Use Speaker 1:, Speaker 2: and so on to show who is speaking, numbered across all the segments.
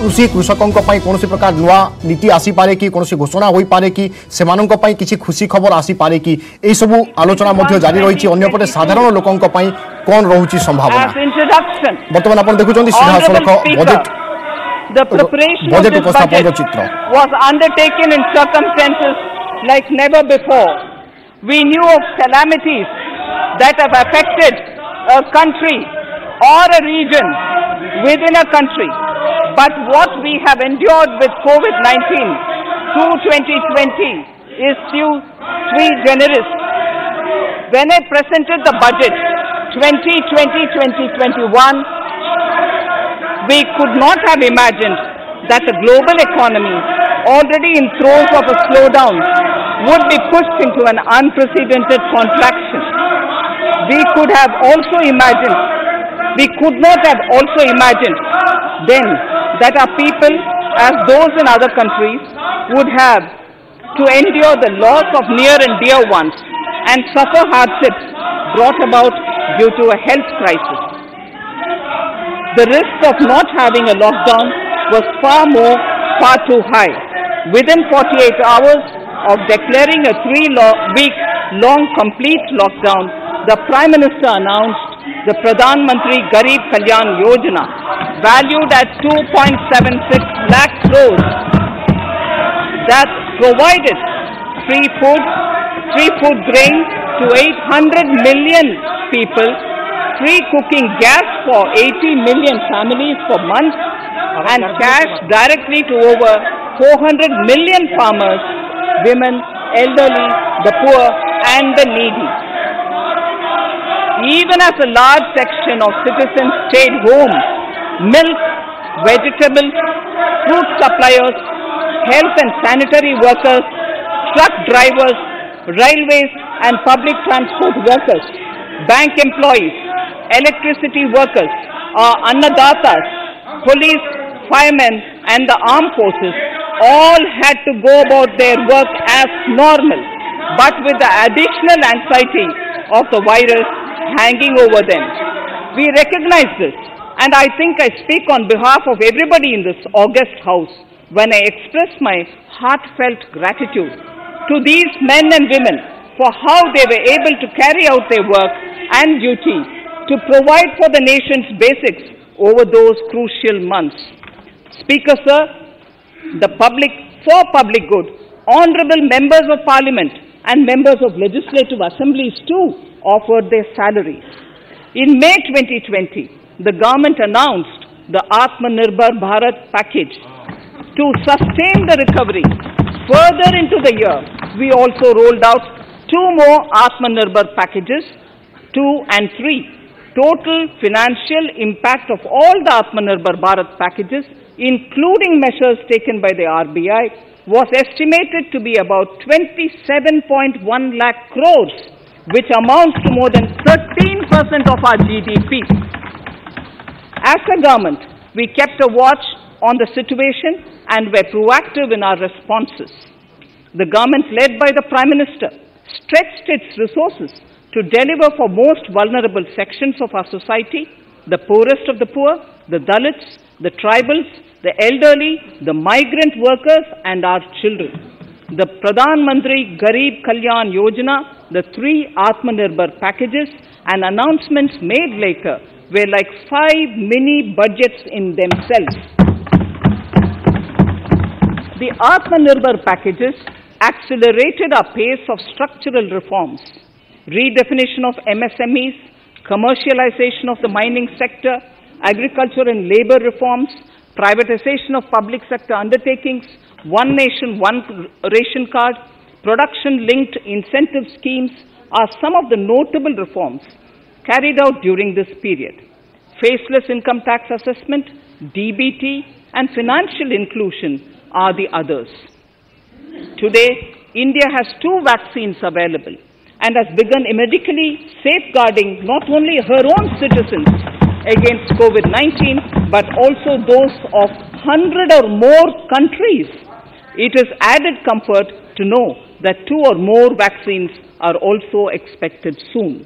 Speaker 1: କୃଷି କୃଷକଙ୍କ ପାଇଁ କୌଣସି ପ୍ରକାର ନୂଆ ନୀତି ଆସିପାରେ କି କୌଣସି ଘୋଷଣା ହୋଇପାରେ କି ସେମାନଙ୍କ ପାଇଁ କିଛି ଖୁସି ଖବର ଆସିପାରେ କି ଏହିସବୁ ଆଲୋଚନା ମଧ୍ୟ ଜାରି ରହିଛି ଅନ୍ୟପଟେ ସାଧାରଣ ଲୋକଙ୍କ ପାଇଁ କ'ଣ ରହୁଛି ସମ୍ଭାବନା
Speaker 2: As introduction,
Speaker 1: ବର୍ତ୍ତମାନ ଆପଣ ଦେଖୁଛନ୍ତି ସିଧାସଳଖ
Speaker 2: Honorable Speaker,
Speaker 1: budget
Speaker 2: the preparation of
Speaker 1: budget
Speaker 2: this
Speaker 1: ଉପସ୍ଥାପନର
Speaker 2: budget
Speaker 1: ଚିତ୍ର।
Speaker 2: was undertaken in circumstances like never before. We knew of calamities that have affected a country or a region within a country. But what we have endured with COVID-19 through 2020 is due sui generis. When I presented the budget 2020-2021, we could not have imagined that the global economy, already in throes of a slowdown, would be pushed into an unprecedented contraction. We could have also imagined, we could not have also imagined then that our people, as those in other countries, would have to endure the loss of near and dear ones and suffer hardships brought about due to a health crisis the risk of not having a lockdown was far more, far too high. Within 48 hours of declaring a three-week long complete lockdown, the Prime Minister announced the Pradhan Mantri Garib Kalyan Yojana, valued at 2.76 lakh crores, that provided free food, free food grain to 800 million people free cooking gas for 80 million families for months and cash directly to over 400 million farmers, women, elderly, the poor and the needy. Even as a large section of citizens stayed home, milk, vegetables, fruit suppliers, health and sanitary workers, truck drivers, railways and public transport workers, bank employees, electricity workers, our annadatas, police, firemen and the armed forces all had to go about their work as normal, but with the additional anxiety of the virus hanging over them. We recognize this and I think I speak on behalf of everybody in this august house when I express my heartfelt gratitude to these men and women for how they were able to carry out their work and duty to provide for the nation's basics over those crucial months. Speaker, sir, the public, for public good, honorable members of parliament and members of legislative assemblies too offered their salaries. In May 2020, the government announced the Atmanirbhar Bharat package to sustain the recovery. Further into the year, we also rolled out two more Atmanirbhar packages, two and three. Total financial impact of all the Atmanirbhar Bharat packages, including measures taken by the RBI, was estimated to be about 27.1 lakh crores, which amounts to more than 13% of our GDP. As a government, we kept a watch on the situation and were proactive in our responses. The government, led by the Prime Minister, stretched its resources to deliver for most vulnerable sections of our society the poorest of the poor, the Dalits, the tribals, the elderly, the migrant workers, and our children. The Pradhan Mantri Garib Kalyan Yojana, the three Atmanirbhar packages, and announcements made later were like five mini budgets in themselves. The Atmanirbhar packages accelerated our pace of structural reforms, redefinition of MSMEs, commercialization of the mining sector, agriculture and labor reforms, privatization of public sector undertakings, one nation, one ration card, production linked incentive schemes are some of the notable reforms carried out during this period. Faceless income tax assessment, DBT, and financial inclusion are the others. Today, India has two vaccines available and has begun medically safeguarding not only her own citizens against COVID 19 but also those of 100 or more countries. It is added comfort to know that two or more vaccines are also expected soon.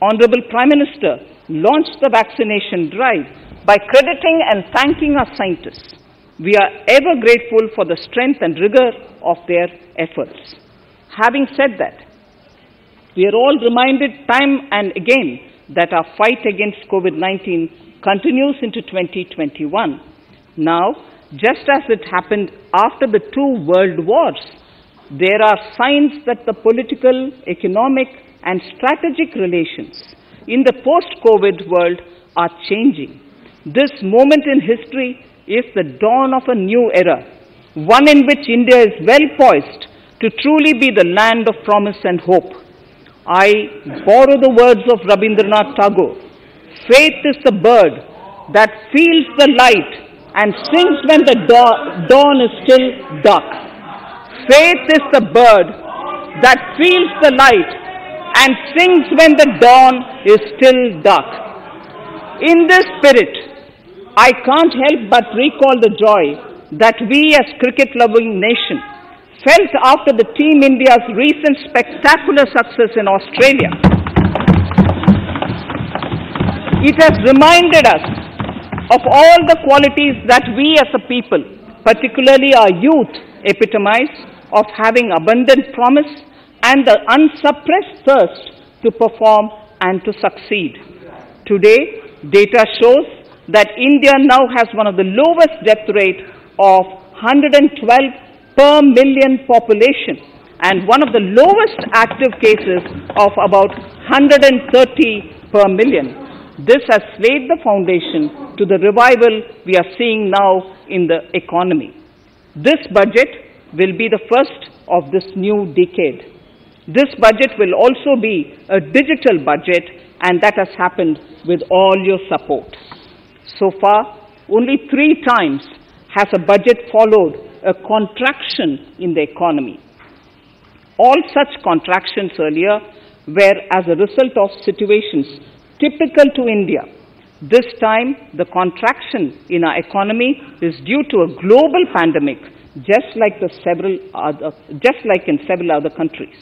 Speaker 2: Honorable Prime Minister launched the vaccination drive by crediting and thanking our scientists. We are ever grateful for the strength and rigor of their efforts. Having said that, we are all reminded time and again that our fight against COVID 19 continues into 2021. Now, just as it happened after the two world wars, there are signs that the political, economic, and strategic relations in the post COVID world are changing. This moment in history is the dawn of a new era, one in which India is well poised to truly be the land of promise and hope. I borrow the words of Rabindranath Tagore Faith is the bird that feels the light and sings when the dawn, is still dark. Faith is the bird that feels the light and sings when the dawn is still dark. In this spirit, I can't help but recall the joy that we as cricket-loving nation felt after the Team India's recent spectacular success in Australia. It has reminded us of all the qualities that we as a people, particularly our youth, epitomize of having abundant promise and the unsuppressed thirst to perform and to succeed. Today, data shows that India now has one of the lowest death rate of 112 per million population and one of the lowest active cases of about 130 per million. This has laid the foundation to the revival we are seeing now in the economy. This budget will be the first of this new decade. This budget will also be a digital budget, and that has happened with all your support. So far, only three times has a budget followed a contraction in the economy. All such contractions earlier were as a result of situations typical to India. This time, the contraction in our economy is due to a global pandemic, just like, the several other, just like in several other countries.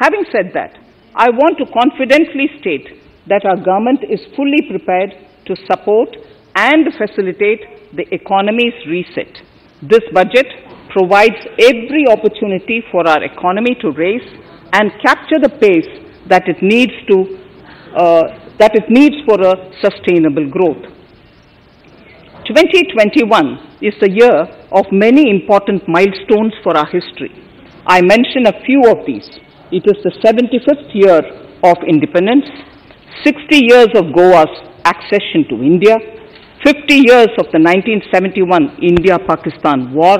Speaker 2: Having said that, I want to confidently state that our government is fully prepared to support and facilitate the economy's reset. This budget provides every opportunity for our economy to raise and capture the pace that it needs to uh, that it needs for a sustainable growth. 2021 is the year of many important milestones for our history. I mention a few of these. It is the 75th year of independence, 60 years of Goa's accession to India, 50 years of the 1971 India-Pakistan war.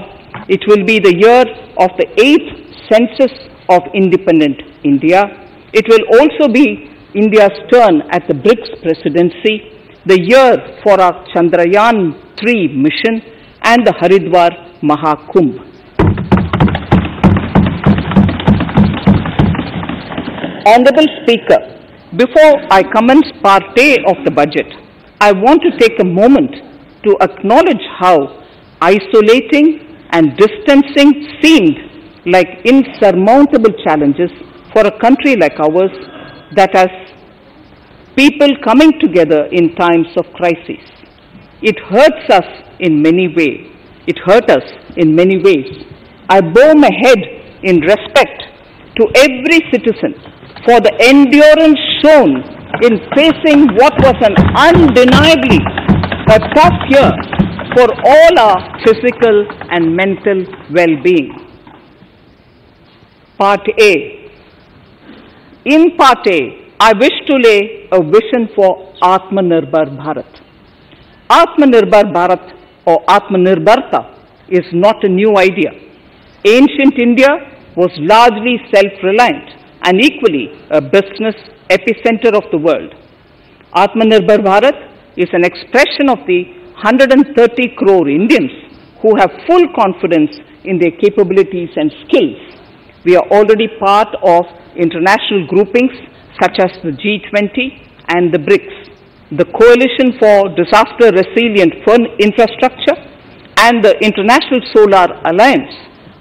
Speaker 2: It will be the year of the 8th census of independent India. It will also be India's turn at the BRICS presidency, the year for our Chandrayaan 3 mission, and the Haridwar Mahakumbh. Honorable Speaker, before I commence part A of the budget, I want to take a moment to acknowledge how isolating and distancing seemed like insurmountable challenges for a country like ours that has people coming together in times of crisis. It hurts us in many ways. It hurt us in many ways. I bow my head in respect to every citizen for the endurance shown in facing what was an undeniably a tough year for all our physical and mental well-being. Part A. In Part A, I wish to lay a vision for Atmanirbhar Bharat. Atmanirbhar Bharat or Atmanirbharta is not a new idea. Ancient India was largely self-reliant and equally a business epicenter of the world. Atmanirbhar Bharat is an expression of the 130 crore Indians who have full confidence in their capabilities and skills. We are already part of international groupings such as the G20 and the BRICS, the Coalition for Disaster Resilient Infrastructure, and the International Solar Alliance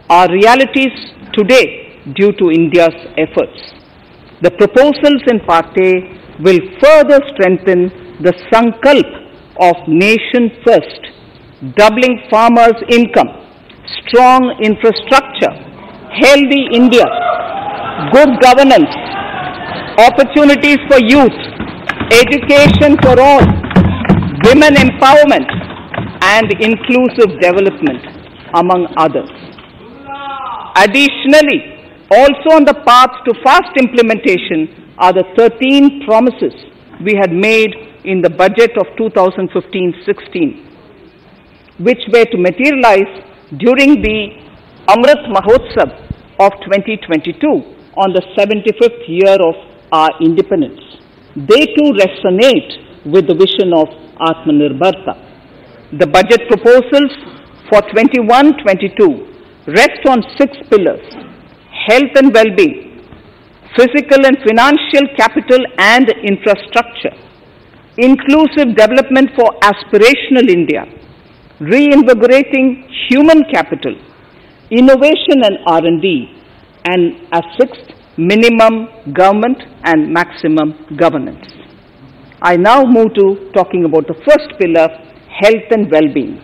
Speaker 2: are realities today due to India's efforts. The proposals in Part A will further strengthen the sankalp of nation first, doubling farmers' income, strong infrastructure, healthy India, good governance, opportunities for youth, education for all, women empowerment, and inclusive development, among others. Additionally, also on the path to fast implementation are the 13 promises we had made in the budget of 2015-16, which were to materialize during the Amrit Mahotsav of 2022 on the 75th year of our independence. They too resonate with the vision of Atmanirbharta. The budget proposals for 21-22 rest on six pillars, health and well-being, physical and financial capital and infrastructure, inclusive development for aspirational India, reinvigorating human capital, innovation and R&D, and a sixth, minimum government and maximum governance. I now move to talking about the first pillar, health and well-being.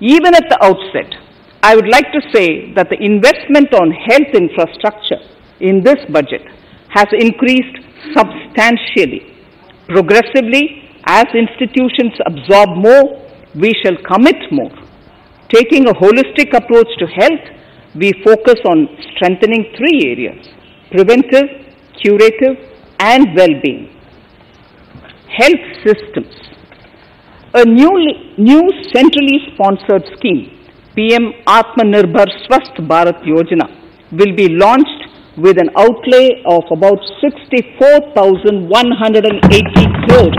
Speaker 2: Even at the outset, I would like to say that the investment on health infrastructure in this budget has increased substantially. Progressively, as institutions absorb more, we shall commit more. Taking a holistic approach to health, we focus on strengthening three areas preventive, curative, and well being. Health systems. A newly, new centrally sponsored scheme PM Atmanirbhar Swasth Bharat Yojana will be launched with an outlay of about 64,180 crores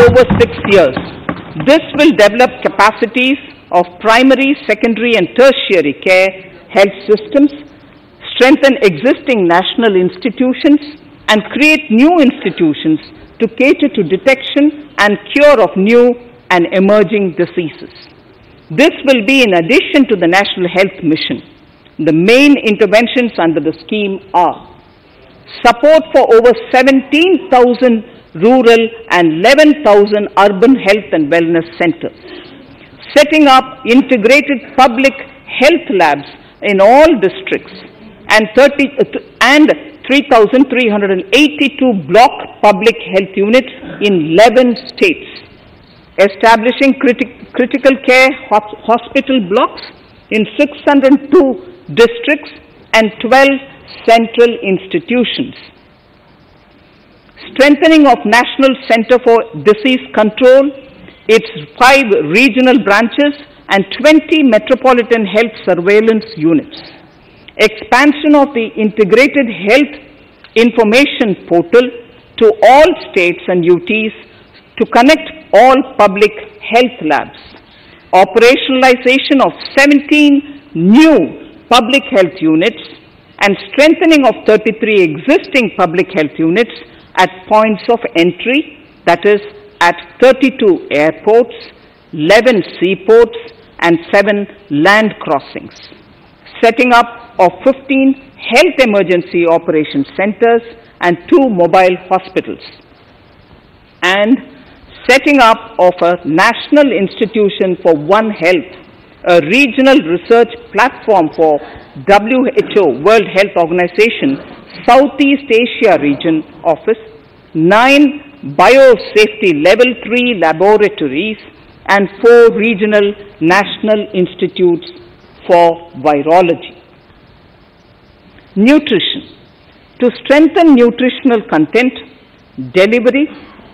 Speaker 2: over six years. This will develop capacities of primary, secondary and tertiary care health systems, strengthen existing national institutions and create new institutions to cater to detection and cure of new and emerging diseases. This will be in addition to the National Health Mission. The main interventions under the scheme are support for over 17,000 rural and 11,000 urban health and wellness centers, setting up integrated public health labs in all districts and 30 and 3,382 block public health units in 11 states establishing criti critical care hospital blocks in 602 districts and 12 central institutions. Strengthening of National Center for Disease Control, its five regional branches and 20 metropolitan health surveillance units. Expansion of the integrated health information portal to all states and UTs to connect all public health labs, operationalization of 17 new public health units, and strengthening of 33 existing public health units at points of entry, that is, at 32 airports, 11 seaports, and 7 land crossings. Setting up of 15 health emergency operation centers and 2 mobile hospitals. And setting up of a national institution for One Health, a regional research platform for WHO, World Health Organization, Southeast Asia Region Office, nine biosafety level 3 laboratories, and four regional national institutes for virology. Nutrition. To strengthen nutritional content, delivery,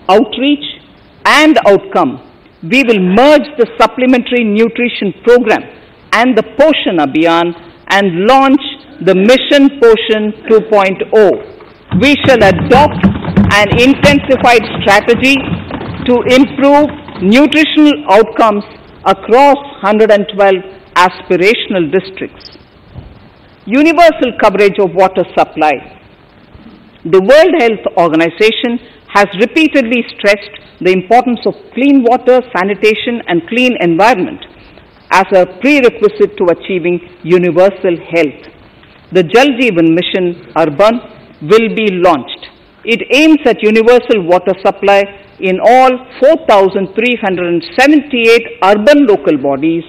Speaker 2: outreach, and outcome, we will merge the supplementary nutrition program and the Poshan Abhiyan and launch the Mission Poshan 2.0. We shall adopt an intensified strategy to improve nutritional outcomes across 112 aspirational districts. Universal coverage of water supply. The World Health Organization has repeatedly stressed the importance of clean water, sanitation, and clean environment as a prerequisite to achieving universal health. The Jal Jeevan Mission Urban will be launched. It aims at universal water supply in all 4,378 urban local bodies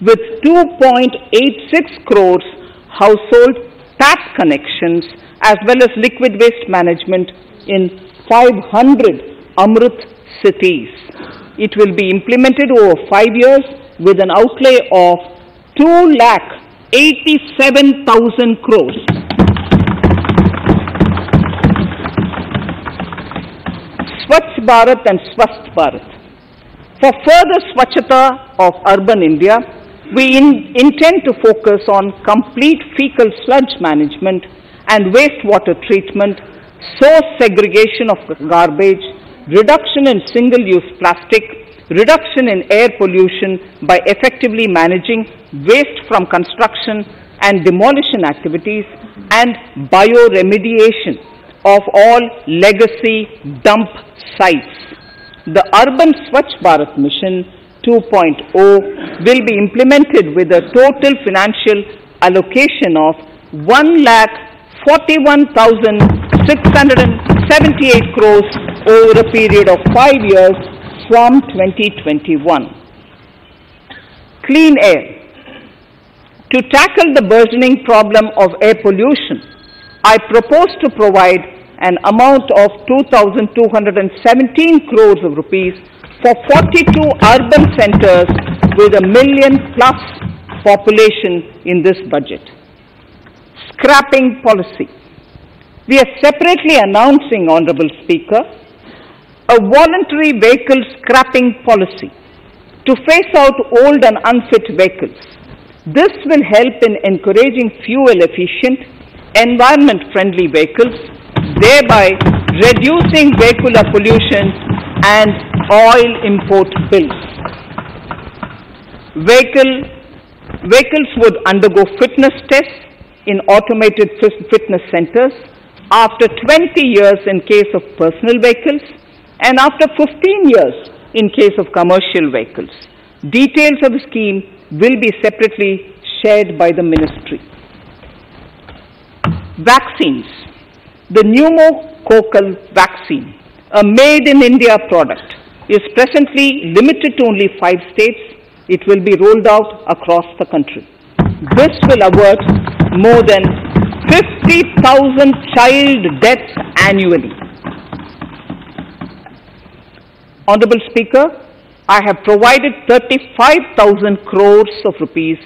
Speaker 2: with 2.86 crores household tap connections as well as liquid waste management in 500 Amrit cities. It will be implemented over five years with an outlay of 2 lakh 87,000 crores. Swachh Bharat and Swasth Bharat. For further Swachhata of urban India, we in- intend to focus on complete fecal sludge management and wastewater treatment, source segregation of garbage, reduction in single-use plastic, reduction in air pollution by effectively managing waste from construction and demolition activities, and bioremediation of all legacy dump sites. The Urban Swachh Bharat Mission 2.0 will be implemented with a total financial allocation of 1 lakh 41,678 crores over a period of 5 years from 2021. Clean air. To tackle the burgeoning problem of air pollution, I propose to provide an amount of 2,217 crores of rupees for 42 urban centers with a million plus population in this budget. Scrapping policy. We are separately announcing, Honorable Speaker, a voluntary vehicle scrapping policy to phase out old and unfit vehicles. This will help in encouraging fuel efficient, environment friendly vehicles, thereby reducing vehicular pollution and oil import bills. Vehicle, vehicles would undergo fitness tests in automated fitness centers after 20 years in case of personal vehicles and after 15 years in case of commercial vehicles. Details of the scheme will be separately shared by the ministry. Vaccines. The pneumococcal vaccine, a made in India product, is presently limited to only five states. It will be rolled out across the country. This will avert more than 50,000 child deaths annually. Honorable Speaker, I have provided 35,000 crores of rupees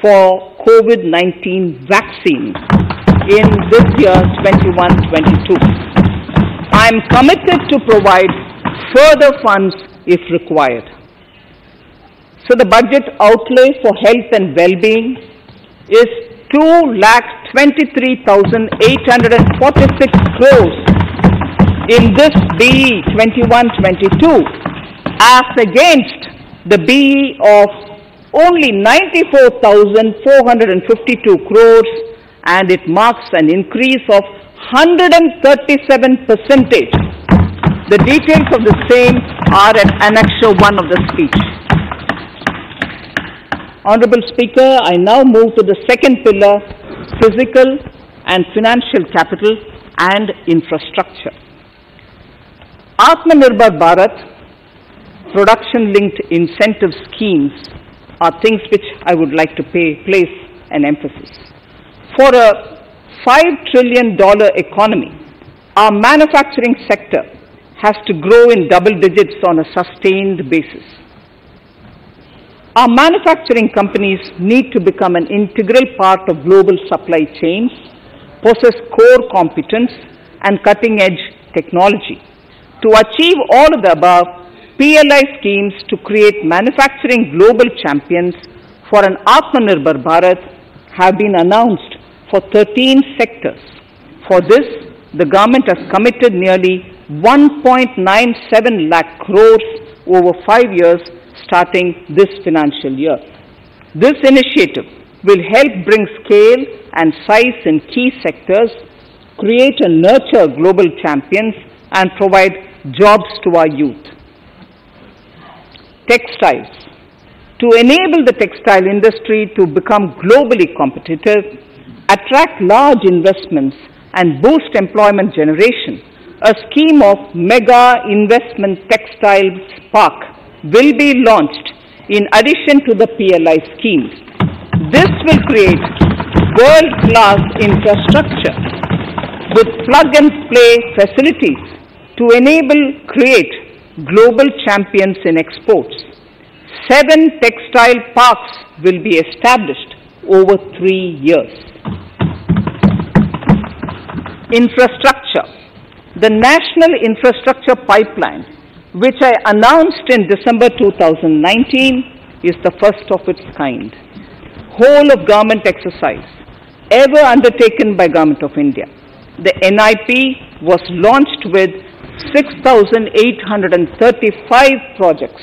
Speaker 2: for COVID-19 vaccine in this year 21-22. I am committed to provide further funds if required. So the budget outlay for health and well-being is 2 lakh 23,846 crores in this BE 21-22 as against the BE of only 94,452 crores and it marks an increase of 137 percentage. The details of the same are at Annexure 1 of the speech. Honorable Speaker, I now move to the second pillar, physical and financial capital and infrastructure. Atmanirbhar Bharat, production-linked incentive schemes are things which I would like to pay, place an emphasis. For a $5 trillion economy, our manufacturing sector has to grow in double digits on a sustained basis. Our manufacturing companies need to become an integral part of global supply chains, possess core competence and cutting edge technology. To achieve all of the above, PLI schemes to create manufacturing global champions for an Atmanirbhar Bharat have been announced for 13 sectors. For this, the government has committed nearly 1.97 lakh crores over five years starting this financial year. This initiative will help bring scale and size in key sectors, create and nurture global champions, and provide jobs to our youth. Textiles. To enable the textile industry to become globally competitive, attract large investments, and boost employment generation, a scheme of mega investment textiles park will be launched in addition to the PLI schemes. This will create world-class infrastructure with plug-and-play facilities to enable create global champions in exports. Seven textile parks will be established over three years. Infrastructure. The National Infrastructure Pipeline, which I announced in December 2019, is the first of its kind. Whole of government exercise ever undertaken by Government of India. The NIP was launched with 6,835 projects.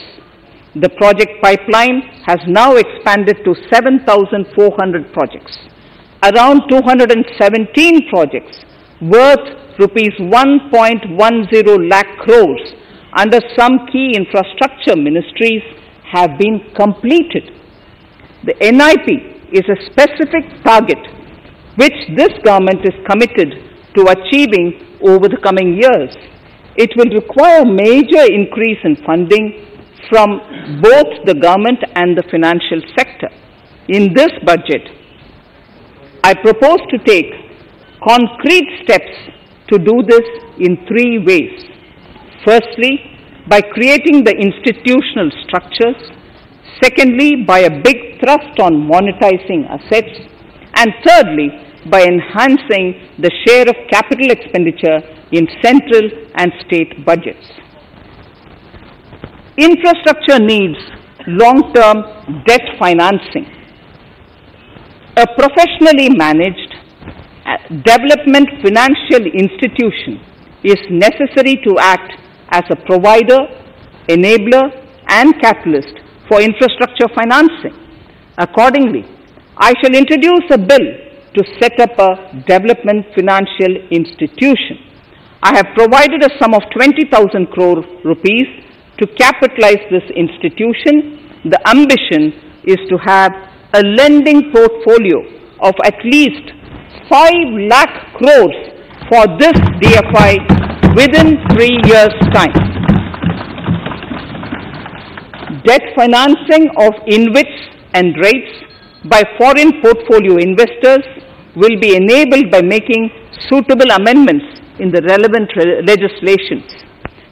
Speaker 2: The project pipeline has now expanded to 7,400 projects. Around 217 projects worth rupees 1.10 lakh crores under some key infrastructure ministries have been completed. The NIP is a specific target which this government is committed to achieving over the coming years. It will require major increase in funding from both the government and the financial sector. In this budget, I propose to take concrete steps to do this in three ways. Firstly, by creating the institutional structures. Secondly, by a big thrust on monetizing assets. And thirdly, by enhancing the share of capital expenditure in central and state budgets. Infrastructure needs long-term debt financing. A professionally managed uh, development financial institution is necessary to act as a provider, enabler, and catalyst for infrastructure financing. Accordingly, I shall introduce a bill to set up a development financial institution. I have provided a sum of 20,000 crore rupees to capitalize this institution. The ambition is to have a lending portfolio of at least 5 lakh crores for this DFI within three years' time. Debt financing of InvITs and REITs by foreign portfolio investors will be enabled by making suitable amendments in the relevant legislations.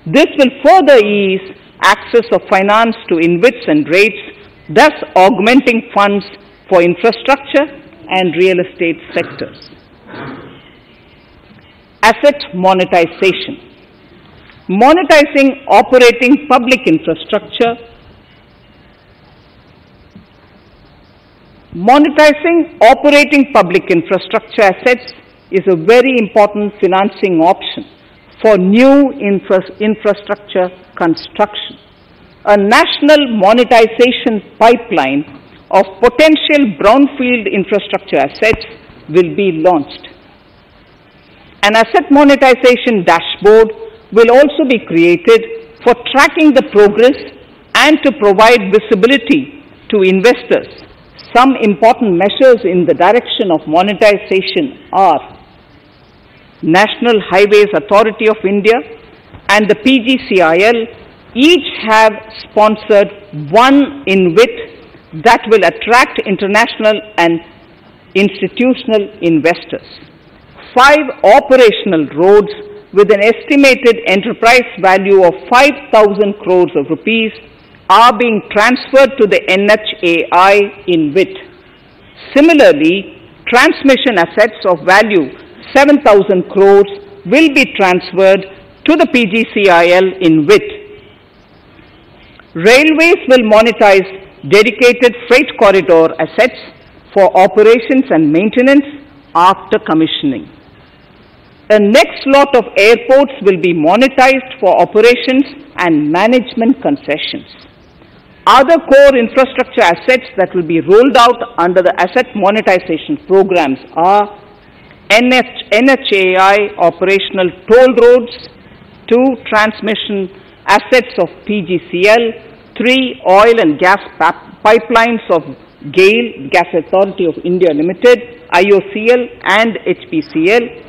Speaker 2: This will further ease access of finance to InvITs and REITs, thus augmenting funds for infrastructure and real estate sectors. Asset monetization. Monetizing operating public infrastructure Monetizing operating public infrastructure assets is a very important financing option for new infra infrastructure construction. A national monetization pipeline of potential brownfield infrastructure assets will be launched. An asset monetization dashboard will also be created for tracking the progress and to provide visibility to investors some important measures in the direction of monetization are National Highways Authority of India and the PGCIL each have sponsored one InvIT that will attract international and institutional investors. Five operational roads with an estimated enterprise value of 5,000 crores of rupees are being transferred to the NHAI InvIT. Similarly, transmission assets of value 7,000 crores will be transferred to the PGCIL InvIT. Railways will monetize dedicated freight corridor assets for operations and maintenance after commissioning. A next lot of airports will be monetized for operations and management concessions. Other core infrastructure assets that will be rolled out under the asset monetization programs are NH, NHAI operational toll roads, two transmission assets of PGCIL, three oil and gas pipelines of GAIL, Gas Authority of India Limited, IOCL and HPCL,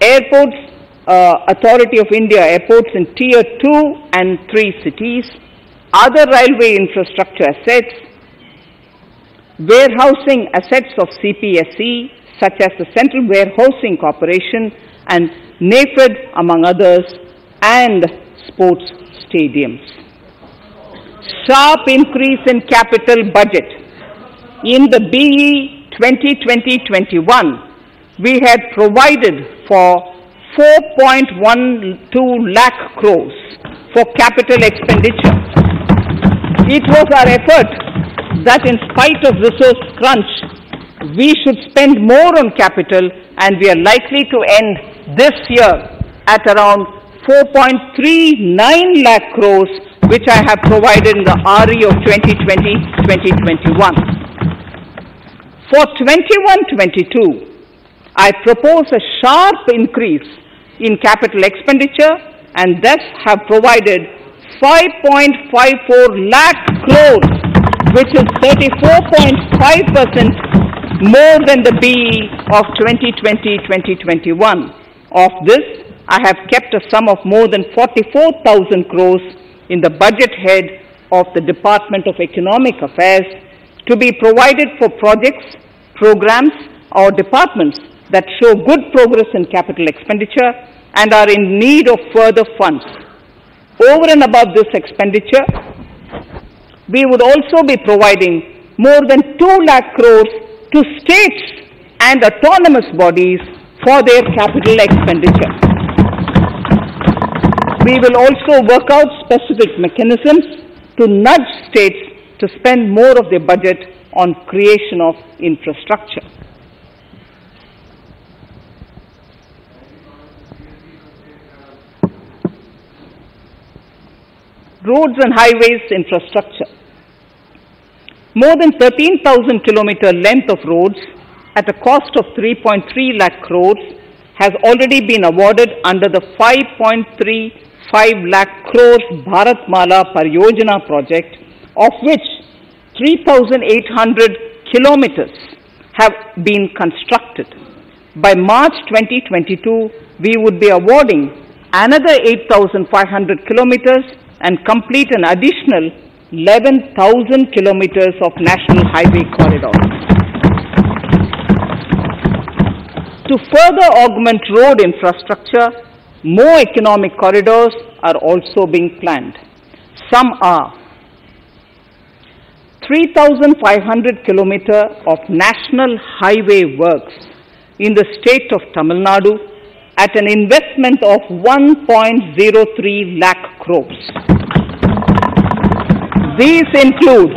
Speaker 2: airports uh, Authority of India airports in tier 2 and 3 cities, other railway infrastructure assets, warehousing assets of CPSE, such as the Central Warehousing Corporation and NAFED, among others, and sports stadiums. Sharp increase in capital budget. In the BE 2020-21, we had provided for 4.12 lakh crores for capital expenditure. It was our effort that in spite of resource crunch, we should spend more on capital and we are likely to end this year at around 4.39 lakh crores which I have provided in the RE of 2020-2021. For 21-22, I propose a sharp increase in capital expenditure and thus have provided 5.54 lakh crores, which is 34.5% more than the BE of 2020-2021. Of this, I have kept a sum of more than 44,000 crores in the budget head of the Department of Economic Affairs to be provided for projects, programs, or departments that show good progress in capital expenditure and are in need of further funds. Over and above this expenditure, we would also be providing more than 2 lakh crores to states and autonomous bodies for their capital expenditure. We will also work out specific mechanisms to nudge states to spend more of their budget on creation of infrastructure. Roads and highways infrastructure. More than 13,000 kilometer length of roads at a cost of 3.3 lakh crores has already been awarded under the 5.35 lakh crores Bharat Bharatmala Pariyojana project, of which 3,800 kilometers have been constructed. By March 2022, we would be awarding another 8,500 kilometers and complete an additional 11,000 kilometers of national highway corridors. To further augment road infrastructure, more economic corridors are also being planned. Some are 3,500 kilometer of national highway works in the state of Tamil Nadu at an investment of 1.03 lakh crores. These include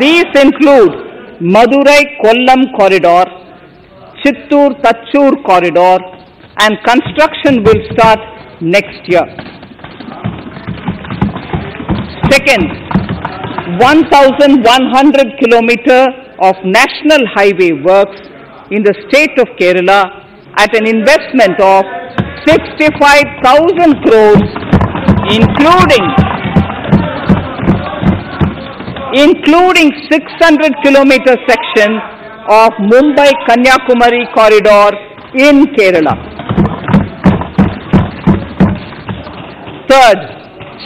Speaker 2: these include Madurai Kollam corridor, Chittoor Thatchur corridor and construction will start next year. Second, 1100 kilometer of national highway works in the state of Kerala at an investment of 65,000 crores including including 600 kilometer section of Mumbai Kanyakumari corridor in Kerala. Third,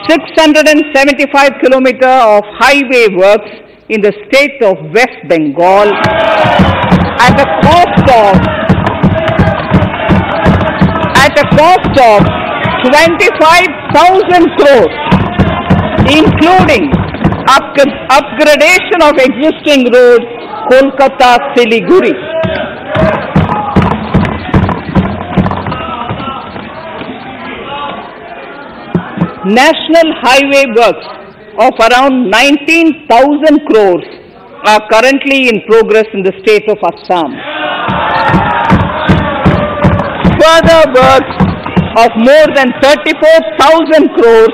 Speaker 2: 675 kilometer of highway works in the state of West Bengal at a cost of at a cost of 25,000 crores including up upgradation of existing road Kolkata Siliguri. National highway works of around 19,000 crores are currently in progress in the state of Assam. Further works of more than 34,000 crores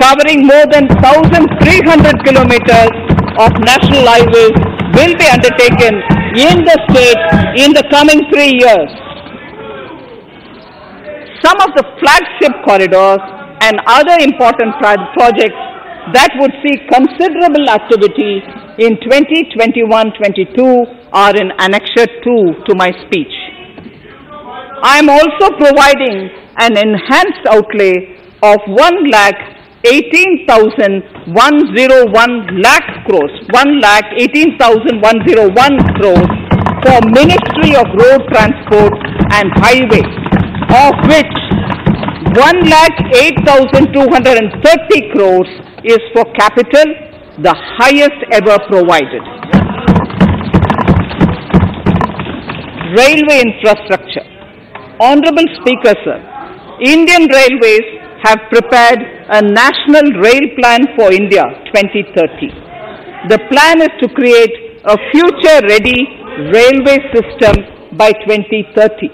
Speaker 2: covering more than 1,300 kilometers of national highways will be undertaken in the state in the coming three years. Some of the flagship corridors and other important projects that would see considerable activity in 2021-22 are in Annexure 2 to my speech. I am also providing an enhanced outlay of 1 lakh 18,101 lakh crores, 1 lakh 18,101 crores for Ministry of Road Transport and Highways, of which 1 lakh 8,230 crores is for capital, the highest ever provided. Railway infrastructure. Honorable Speaker, sir, Indian Railways have prepared a national rail plan for India 2030. The plan is to create a future-ready railway system by 2030,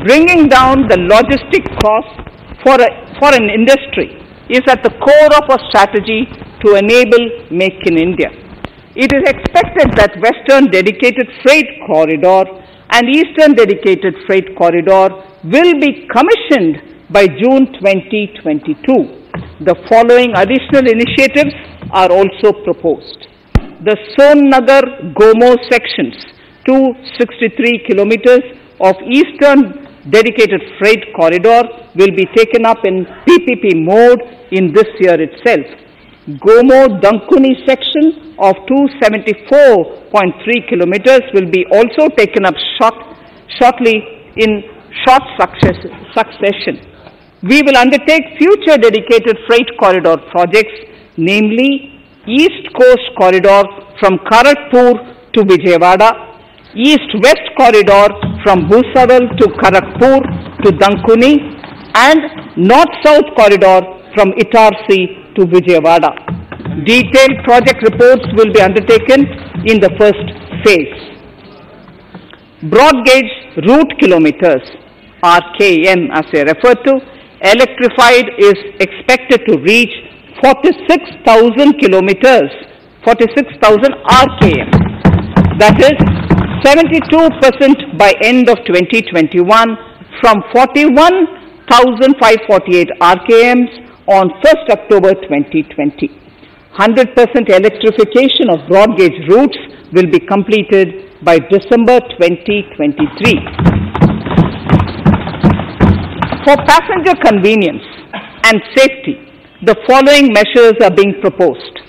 Speaker 2: bringing down the logistic costs for, a, for an industry is at the core of our strategy to enable Make in India. It is expected that Western Dedicated Freight Corridor and Eastern Dedicated Freight Corridor will be commissioned by June 2022. The following additional initiatives are also proposed. The Sonnagar Gomoh sections, 263 kilometers of Eastern Dedicated Freight Corridor will be taken up in PPP mode in this year itself. Gomoh Dankuni section of 274.3 kilometers will be also taken up short, shortly in short success, succession. We will undertake future dedicated freight corridor projects, namely East Coast Corridor from Kharagpur to Vijayawada, East-West Corridor from Bhusaval to Kharagpur to Dankuni, and North-South Corridor from Itarsi to Vijayawada. Detailed project reports will be undertaken in the first phase. Broad gauge route kilometers, RKM as I refer to, electrified is expected to reach 46,000 kilometers, 46,000 RKM. That is 72% by end of 2021 from 41,548 RKMs on 1st October 2020. 100% electrification of broad gauge routes will be completed by December 2023. For passenger convenience and safety, the following measures are being proposed.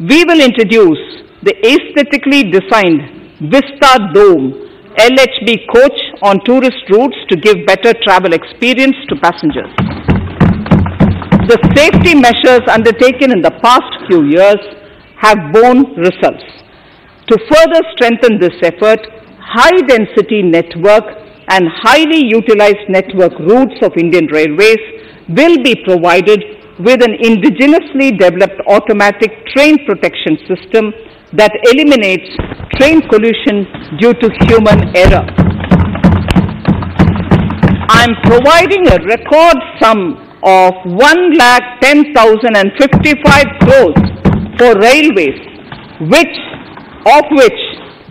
Speaker 2: We will introduce the aesthetically designed Vista Dome LHB coach on tourist routes to give better travel experience to passengers. The safety measures undertaken in the past few years have borne results. To further strengthen this effort, high density network and highly utilized network routes of Indian Railways will be provided with an indigenously developed automatic train protection system that eliminates train collision due to human error. I am providing a record sum of 1 lakh 10,055 crores for railways, which, of which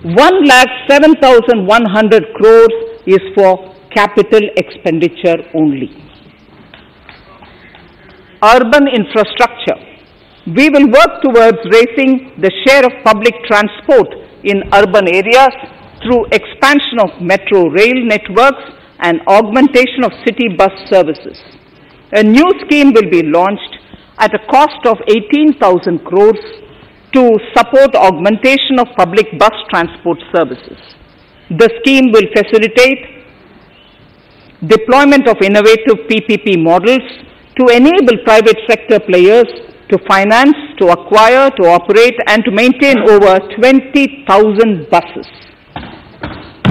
Speaker 2: 1 lakh 7,100 crores is for capital expenditure only. Urban infrastructure. We will work towards raising the share of public transport in urban areas through expansion of metro rail networks and augmentation of city bus services. A new scheme will be launched at a cost of 18,000 crores to support augmentation of public bus transport services. The scheme will facilitate deployment of innovative PPP models to enable private sector players to finance, to acquire, to operate and to maintain over 20,000 buses.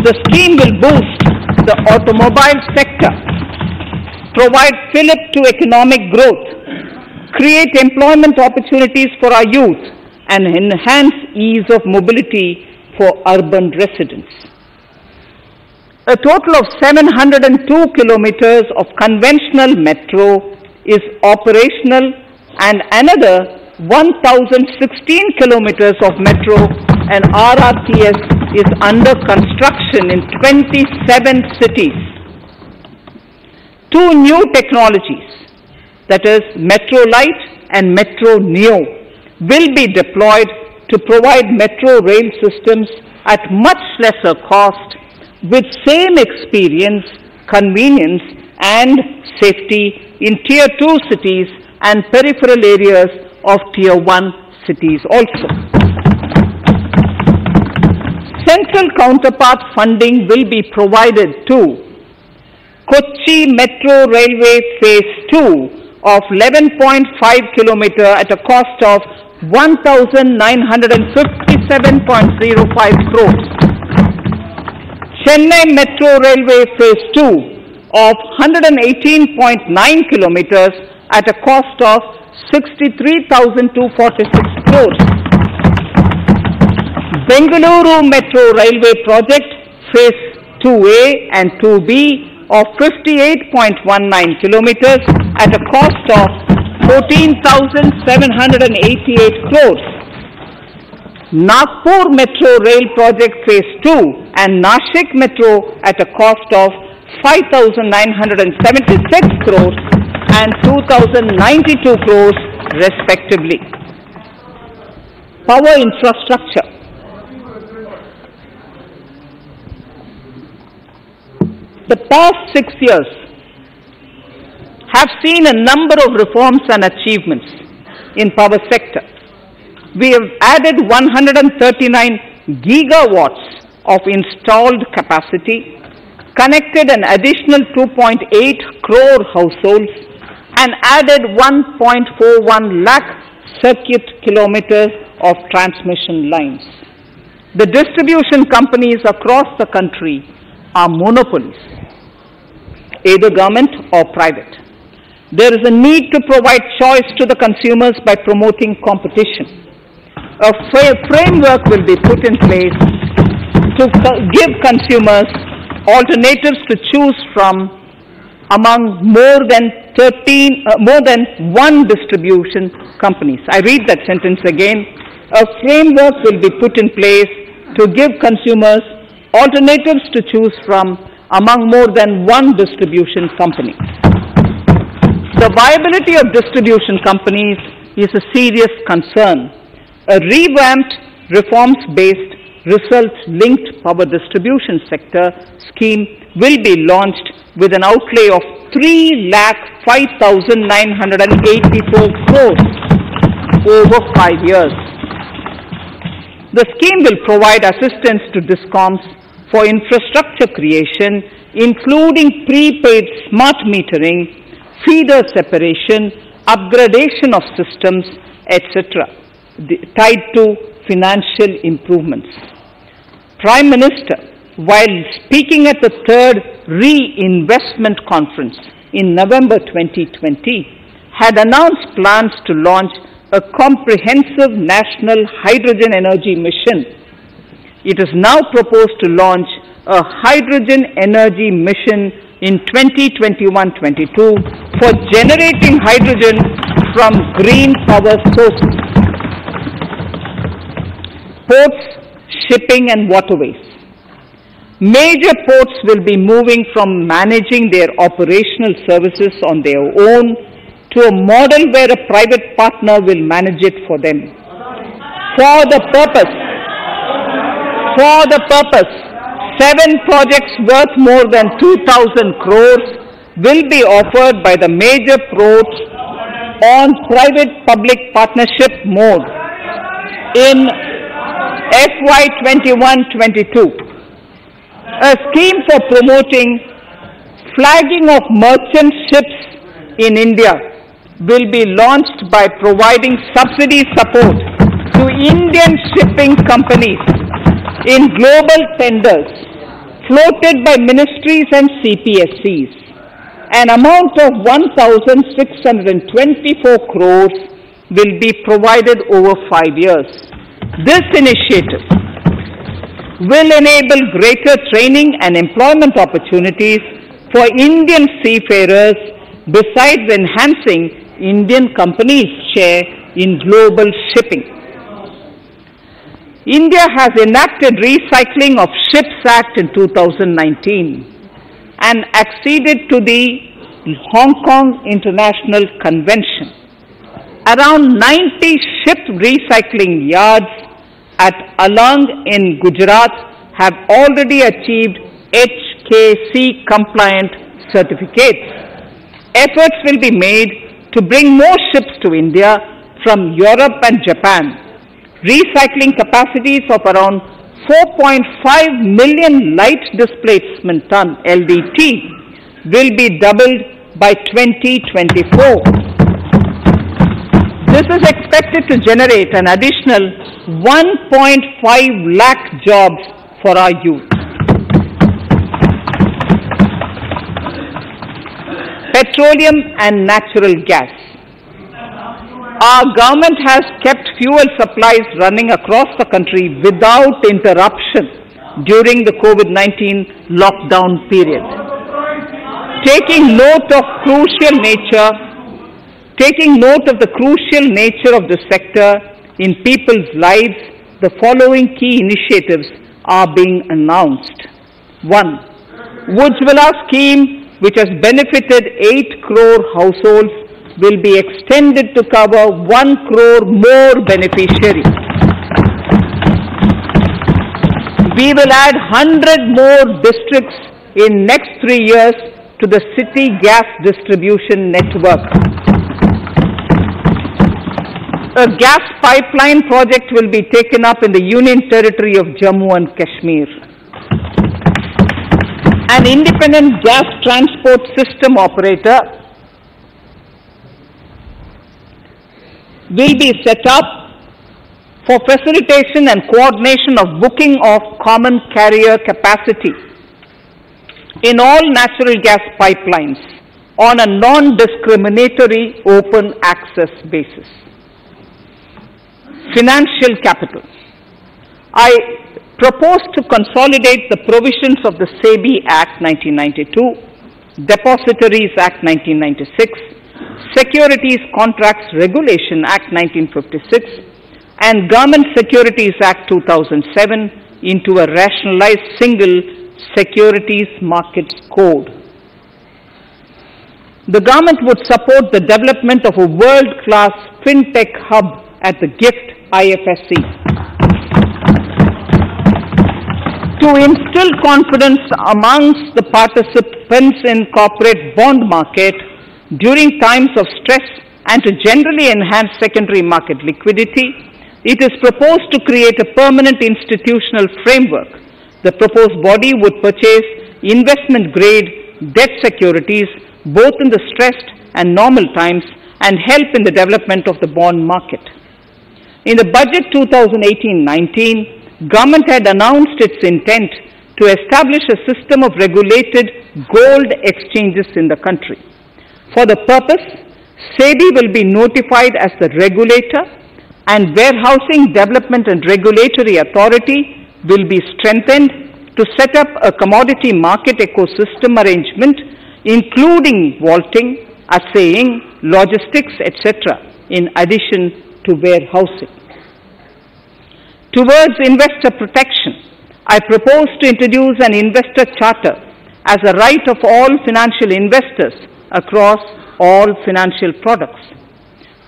Speaker 2: The scheme will boost the automobile sector, provide fillip to economic growth, create employment opportunities for our youth and enhance ease of mobility for urban residents. A total of 702 kilometers of conventional metro is operational and another 1016 kilometers of metro and RRTS is under construction in 27 cities. Two new technologies, that is MetroLite and Metro Neo, will be deployed to provide metro rail systems at much lesser cost with same experience, convenience and safety in tier 2 cities and peripheral areas of tier 1 cities also. Central counterpart funding will be provided to Kochi Metro Railway Phase 2 of 11.5 kilometer at a cost of 1,957.05 crores. Chennai Metro Railway Phase 2 of 118.9 kilometers at a cost of 63,246 crores. Bengaluru Metro Railway Project Phase 2A and 2B of 58.19 kilometers at a cost of 14,788 crores. Nagpur Metro Rail Project Phase 2 and Nashik Metro at a cost of 5,976 crores and 2,092 crores respectively. Power infrastructure. The past six years have seen a number of reforms and achievements in power sector. We have added 139 gigawatts of installed capacity connected an additional 2.8 crore households and added 1.41 lakh circuit kilometers of transmission lines. The distribution companies across the country are monopolies, either government or private. There is a need to provide choice to the consumers by promoting competition. A framework will be put in place to give consumers alternatives to choose from among more than 13, uh, more than one distribution companies. I read that sentence again. A framework will be put in place to give consumers alternatives to choose from among more than one distribution company. The viability of distribution companies is a serious concern. A revamped, reforms-based results-linked power distribution sector scheme will be launched with an outlay of 3 lakh 5,984 crores over five years. The scheme will provide assistance to DISCOMs for infrastructure creation, including prepaid smart metering, feeder separation, upgradation of systems, etc., tied to financial improvements. Prime Minister, while speaking at the third reinvestment conference in November 2020, had announced plans to launch a comprehensive national hydrogen energy mission. It is now proposed to launch a hydrogen energy mission in 2021-22 for generating hydrogen from green power sources. Ports shipping and waterways. Major ports will be moving from managing their operational services on their own to a model where a private partner will manage it for them. For the purpose, for the purpose, seven projects worth more than 2,000 crores will be offered by the major ports on private-public partnership mode in FY 21-22, a scheme for promoting flagging of merchant ships in India will be launched by providing subsidy support to Indian shipping companies in global tenders floated by ministries and CPSEs. An amount of 1,624 crores will be provided over five years. This initiative will enable greater training and employment opportunities for Indian seafarers besides enhancing Indian companies' share in global shipping. India has enacted Recycling of Ships Act in 2019 and acceded to the Hong Kong International Convention. Around 90 ship recycling yards at Alang in Gujarat have already achieved HKC compliant certificates. Efforts will be made to bring more ships to India from Europe and Japan. Recycling capacities of around 4.5 million light displacement ton LDT will be doubled by 2024. This is expected to generate an additional 1.5 lakh jobs for our youth. Petroleum and natural gas. Our government has kept fuel supplies running across the country without interruption during the COVID-19 lockdown period. Taking note of crucial nature, taking note of the crucial nature of the sector in people's lives, the following key initiatives are being announced. One, Ujjwala scheme which has benefited 8 crore households will be extended to cover 1 crore more beneficiaries. We will add 100 more districts in next 3 years to the city gas distribution network. A gas pipeline project will be taken up in the Union Territory of Jammu and Kashmir. An independent gas transport system operator will be set up for facilitation and coordination of booking of common carrier capacity in all natural gas pipelines on a non-discriminatory open access basis. Financial capital. I propose to consolidate the provisions of the SEBI Act 1992, Depositories Act 1996, Securities Contracts Regulation Act 1956, and Government Securities Act 2007 into a rationalized single securities markets code. The government would support the development of a world-class fintech hub at the GIFT IFSC. To instill confidence amongst the participants in corporate bond market during times of stress and to generally enhance secondary market liquidity, it is proposed to create a permanent institutional framework. The proposed body would purchase investment grade debt securities both in the stressed and normal times and help in the development of the bond market. In the budget 2018-19, government had announced its intent to establish a system of regulated gold exchanges in the country. For the purpose, SEBI will be notified as the regulator and Warehousing Development and Regulatory Authority will be strengthened to set up a commodity market ecosystem arrangement including vaulting, assaying, logistics, etc., in addition to warehousing. Towards investor protection, I propose to introduce an investor charter as a right of all financial investors across all financial products.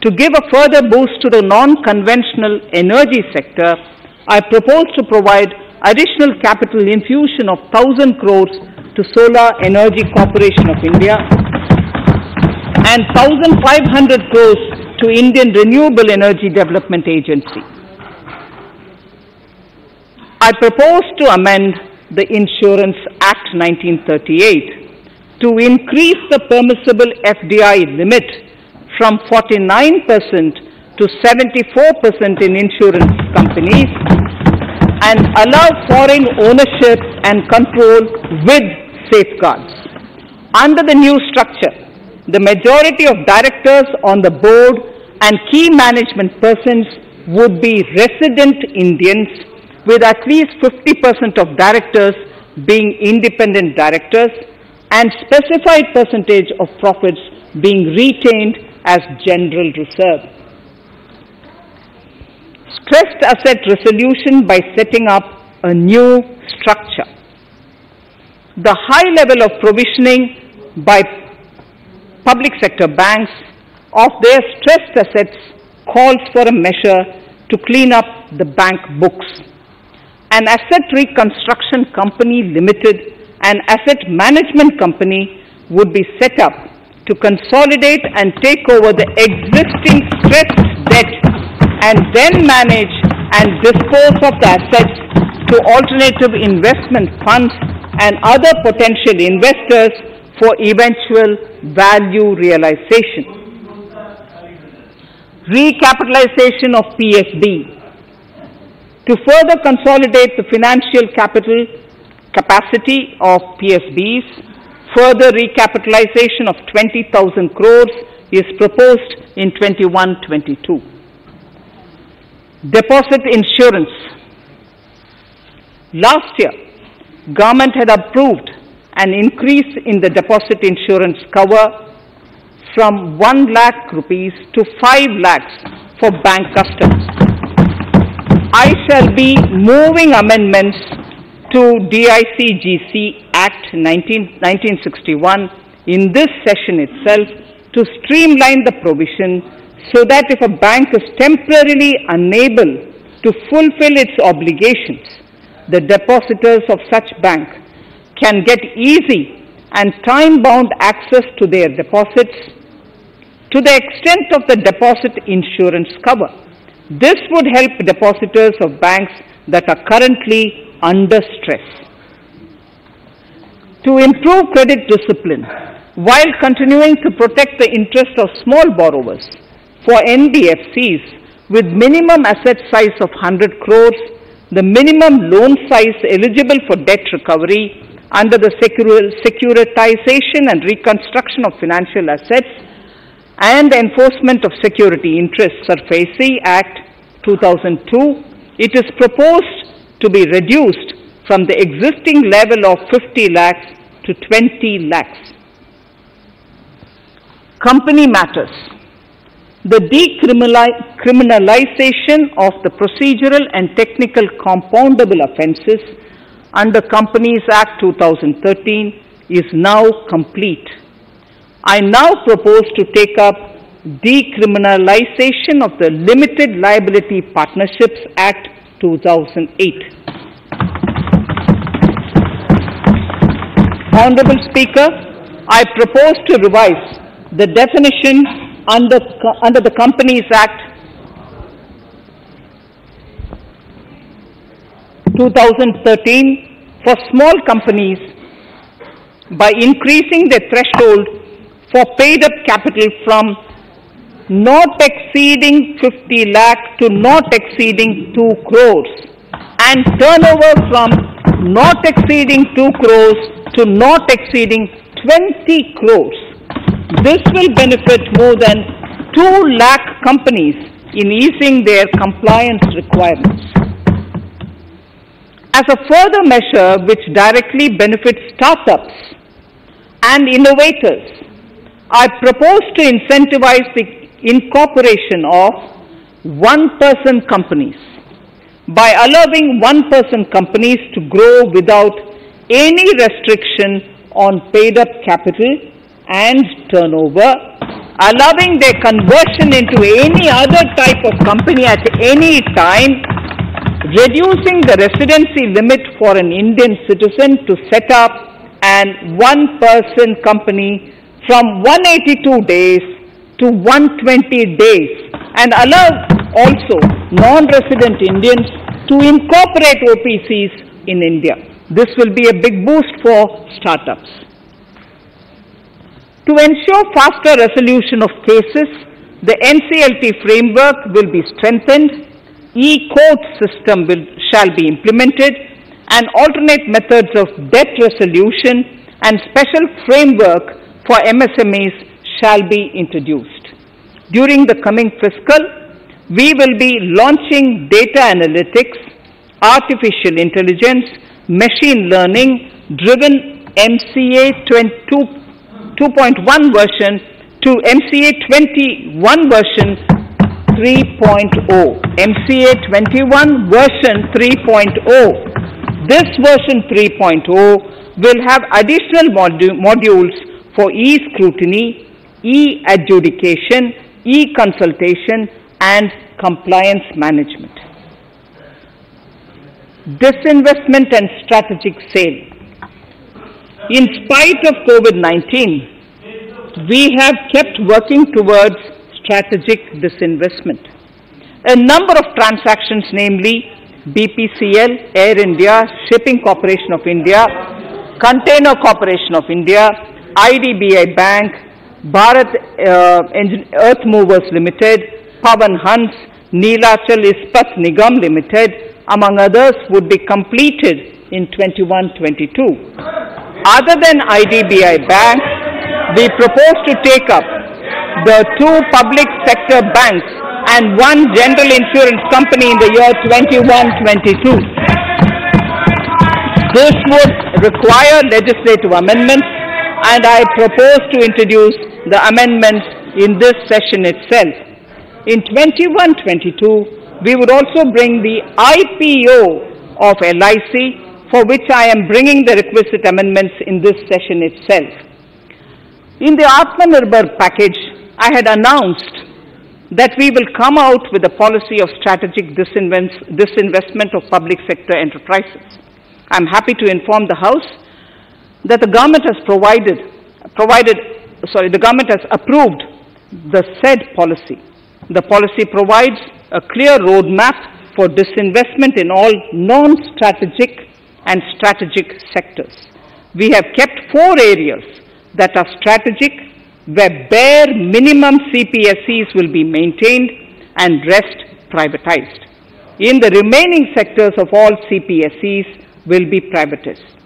Speaker 2: To give a further boost to the non-conventional energy sector, I propose to provide additional capital infusion of 1000 crores to Solar Energy Corporation of India and 1500 crores to Indian Renewable Energy Development Agency. I propose to amend the Insurance Act 1938 to increase the permissible FDI limit from 49% to 74% in insurance companies and allow foreign ownership and control with safeguards. Under the new structure, the majority of directors on the board and key management persons would be resident Indians with at least 50% of directors being independent directors and specified percentage of profits being retained as general reserve. Stressed asset resolution by setting up a new structure. The high level of provisioning by public sector banks of their stressed assets calls for a measure to clean up the bank books. An asset reconstruction company limited an asset management company would be set up to consolidate and take over the existing stressed debt and then manage and dispose of the assets to alternative investment funds and other potential investors for eventual value realization. Recapitalization of PSB. To further consolidate the financial capital capacity of PSBs, further recapitalization of 20,000 crores is proposed in 21-22. Deposit insurance. Last year, government had approved an increase in the deposit insurance cover from 1 lakh rupees to 5 lakhs for bank customers. I shall be moving amendments to DICGC Act 19, 1961 in this session itself to streamline the provision so that if a bank is temporarily unable to fulfill its obligations, the depositors of such bank can get easy and time-bound access to their deposits to the extent of the deposit insurance cover. This would help depositors of banks that are currently under stress. To improve credit discipline while continuing to protect the interest of small borrowers for NBFCs with minimum asset size of 100 crores, the minimum loan size eligible for debt recovery under the securitization and reconstruction of financial assets and the Enforcement of Security Interests SARFAESI Act 2002, it is proposed to be reduced from the existing level of 50 lakhs to 20 lakhs. Company matters. The decriminalization of the procedural and technical compoundable offences under Companies Act 2013 is now complete. I now propose to take up decriminalization of the Limited Liability Partnerships Act 2008. Honorable Speaker, I propose to revise the definition under, under the Companies Act 2013 for small companies by increasing the threshold for paid up capital from not exceeding 50 lakh to not exceeding 2 crores and turnover from not exceeding 2 crores to not exceeding 20 crores. This will benefit more than 2 lakh companies in easing their compliance requirements. As a further measure which directly benefits startups and innovators, I propose to incentivize the incorporation of one-person companies by allowing one-person companies to grow without any restriction on paid-up capital and turnover, allowing their conversion into any other type of company at any time, reducing the residency limit for an Indian citizen to set up an one-person company from 182 days to 120 days and allow also non-resident Indians to incorporate OPCs in India. This will be a big boost for startups. To ensure faster resolution of cases, the NCLT framework will be strengthened, e-court system will, shall be implemented, and alternate methods of debt resolution and special framework for MSMEs shall be introduced. During the coming fiscal, we will be launching data analytics, artificial intelligence, machine learning driven MCA 2.1 version to oh. MCA 21 version 3.0. MCA 21 version 3.0. This version 3.0 will have additional modu modules for e-scrutiny, e-adjudication, e-consultation and compliance management. Disinvestment and strategic sale. in spite of COVID-19, we have kept working towards strategic disinvestment. A number of transactions, namely BPCL, Air India, Shipping Corporation of India, Container Corporation of India, IDBI Bank, Bharat uh, Earth Movers Limited, Pawan Hans, Neelachal Ispat Nigam Limited, among others, would be completed in 21-22. Other than IDBI Bank, we propose to take up the two public sector banks and one general insurance company in the year 21-22. This would require legislative amendments and I propose to introduce the amendments in this session itself. In 21-22, we would also bring the IPO of LIC for which I am bringing the requisite amendments in this session itself. In the Atmanirbhar package, I had announced that we will come out with a policy of strategic disinvest disinvestment of public sector enterprises. I'm happy to inform the House that the government has provided, provided, sorry, the government has approved the said policy. The policy provides a clear roadmap for disinvestment in all non-strategic and strategic sectors. We have kept four areas that are strategic, where bare minimum CPSEs will be maintained and rest privatized. In the remaining sectors of all CPSEs will be privatized.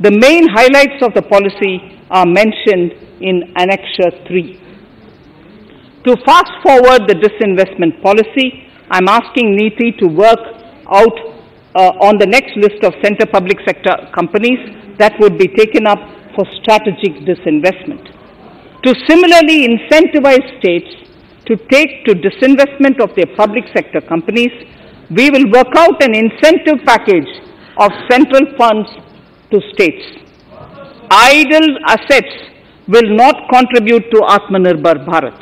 Speaker 2: The main highlights of the policy are mentioned in Annexure 3. To fast forward the disinvestment policy, I'm asking NITI to work out uh, on the next list of center public sector companies that would be taken up for strategic disinvestment. To similarly incentivize states to take to disinvestment of their public sector companies, we will work out an incentive package of central funds to states. Idle assets will not contribute to Atmanirbhar Bharat.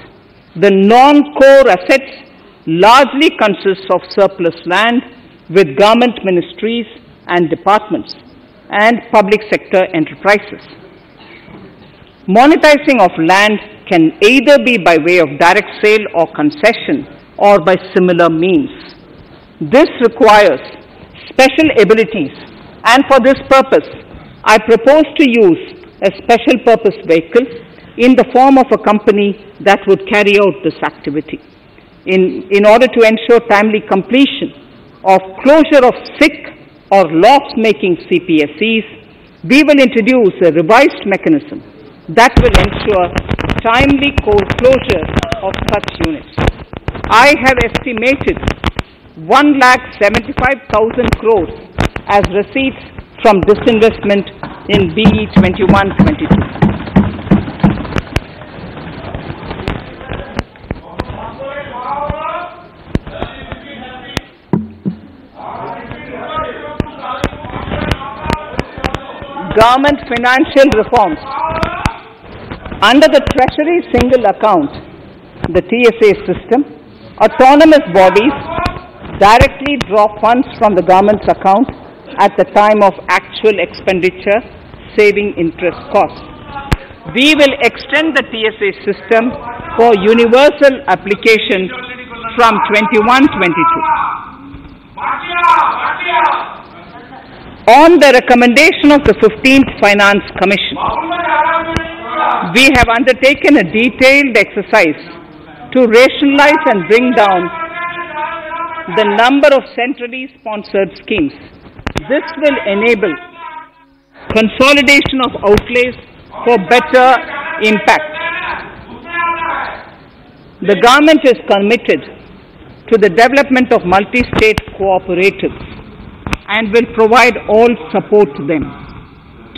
Speaker 2: The non-core assets largely consist of surplus land with government ministries and departments and public sector enterprises. Monetizing of land can either be by way of direct sale or concession or by similar means. This requires special abilities and for this purpose, I propose to use a special purpose vehicle in the form of a company that would carry out this activity. In, in order to ensure timely completion of closure of sick or loss-making CPSEs, we will introduce a revised mechanism that will ensure timely closure of such units. I have estimated 1,75,000 crores as receipts from disinvestment in BE 21-22. Government financial reforms. Under the Treasury single account, the TSA system, autonomous bodies directly draw funds from the government's account at the time of actual expenditure, saving interest costs. We will extend the TSA system for universal application from 21-22. On the recommendation of the 15th Finance Commission, we have undertaken a detailed exercise to rationalize and bring down the number of centrally sponsored schemes. This will enable consolidation of outlays for better impact. The government is committed to the development of multi-state cooperatives and will provide all support to them.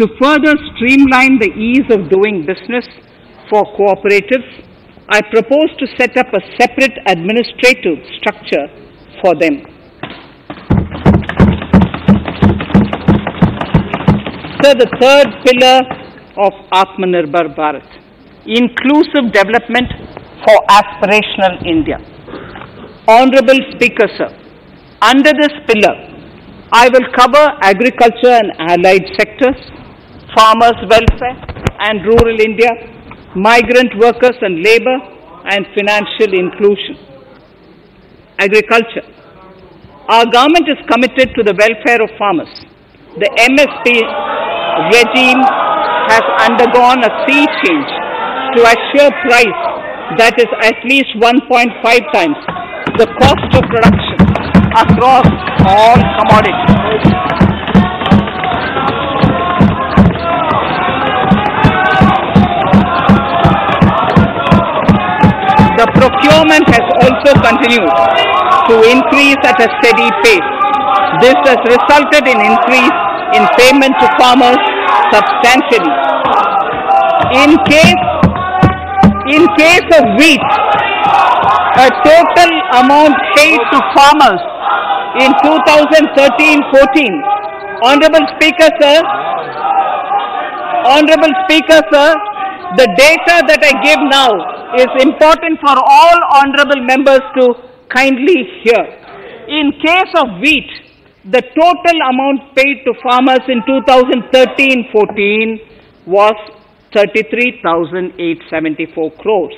Speaker 2: To further streamline the ease of doing business for cooperatives, I propose to set up a separate administrative structure for them. So the third pillar of Atmanirbhar Bharat, inclusive development for aspirational India. Honorable Speaker, sir, under this pillar, I will cover agriculture and allied sectors, farmers' welfare and rural India, migrant workers and labor, and financial inclusion. Agriculture. Our government is committed to the welfare of farmers. The MSP regime has undergone a sea change to assure price that is at least 1.5 times the cost of production across all commodities. Procurement has also continued to increase at a steady pace. This has resulted in increase in payment to farmers substantially. In case, in case of wheat, a total amount paid to farmers in 2013-14. Honorable Speaker, sir, Honorable Speaker, sir, the data that I give now is important for all honorable members to kindly hear. In case of wheat, the total amount paid to farmers in 2013-14 was 33,874 crores.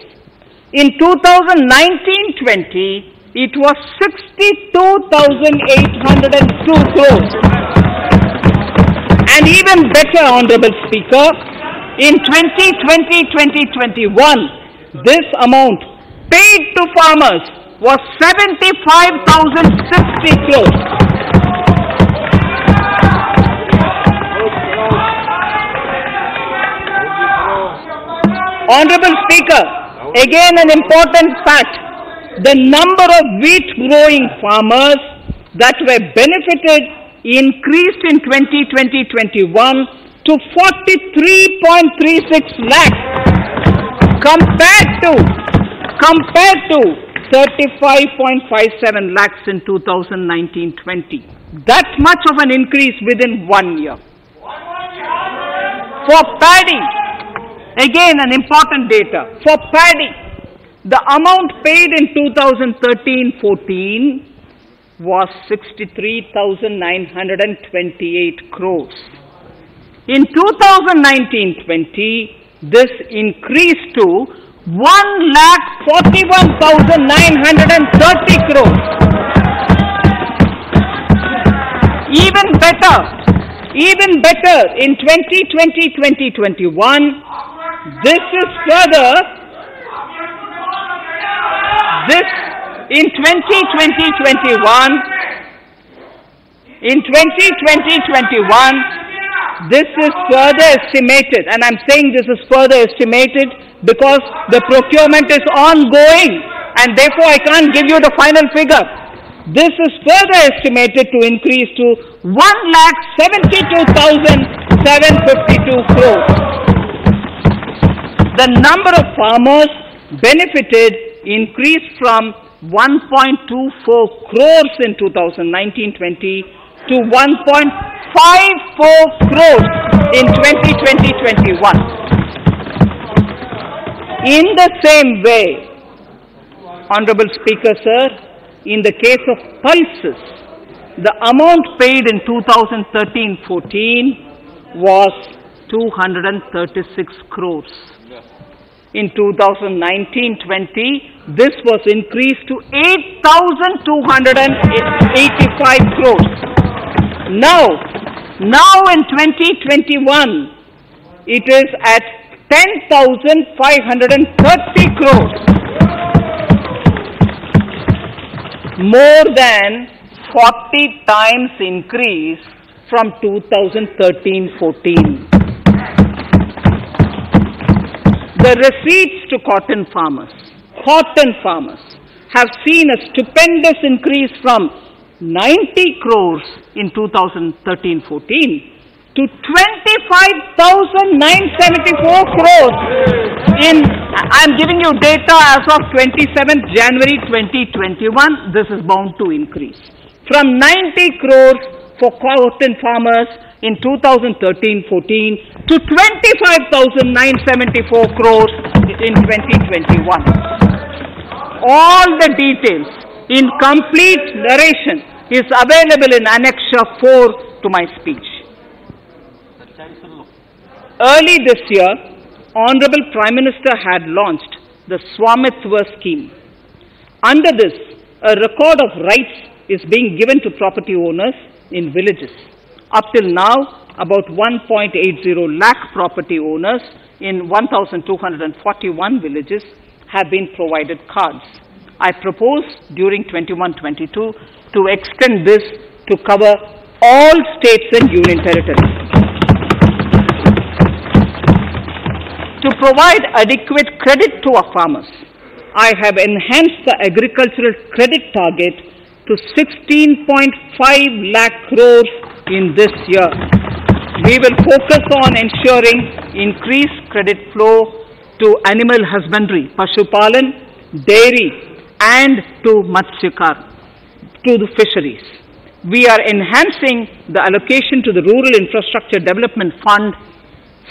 Speaker 2: In 2019-20, it was 62,802 crores. And even better, Honorable Speaker, in 2020-2021, this amount paid to farmers was 75,060 crores. Honorable Speaker, again an important fact. The number of wheat growing farmers that were benefited increased in 2020-21 to 43.36 lakhs compared to compared to 35.57 lakhs in 2019-20. That much of an increase within one year. For paddy, again an important data. For paddy, the amount paid in 2013-14 was 63,928 crores. In 2019-20, this increased to 1,41,930 crores. Even better, even better, in 2020-2021, this is further, this in 2020-21, in 2020-21, this is further estimated, and I'm saying this is further estimated because the procurement is ongoing, and therefore I can't give you the final figure. This is further estimated to increase to 1,72,752 crores. The number of farmers benefited increased from 1.24 crores in 2019-20 to 1.54 crores in 2020-21. In the same way, Honorable Speaker, sir, in the case of pulses, the amount paid in 2013-14 was 236 crores. In 2019-20, this was increased to 8,285 crores. Now, now in 2021, it is at 10,530 crores. More than 40 times increase from 2013-14. The receipts to cotton farmers, cotton farmers, have seen a stupendous increase from 90 crores in 2013-14 to 25,974 crores in, I'm giving you data as of 27th January 2021, this is bound to increase. From 90 crores for cotton farmers in 2013-14 to 25,974 crores in 2021. All the details in complete narration is available in Annexure 4 to my speech. Early this year, Honorable Prime Minister had launched the Swamitva scheme. Under this, a record of rights is being given to property owners in villages. Up till now, about 1.80 lakh property owners in 1,241 villages have been provided cards. I propose during 21-22 to extend this to cover all states and union territories. To provide adequate credit to our farmers, I have enhanced the agricultural credit target to 16.5 lakh crores in this year. We will focus on ensuring increased credit flow to animal husbandry, Pashupalan, dairy, and to Matsyakar, to the fisheries. We are enhancing the allocation to the Rural Infrastructure Development Fund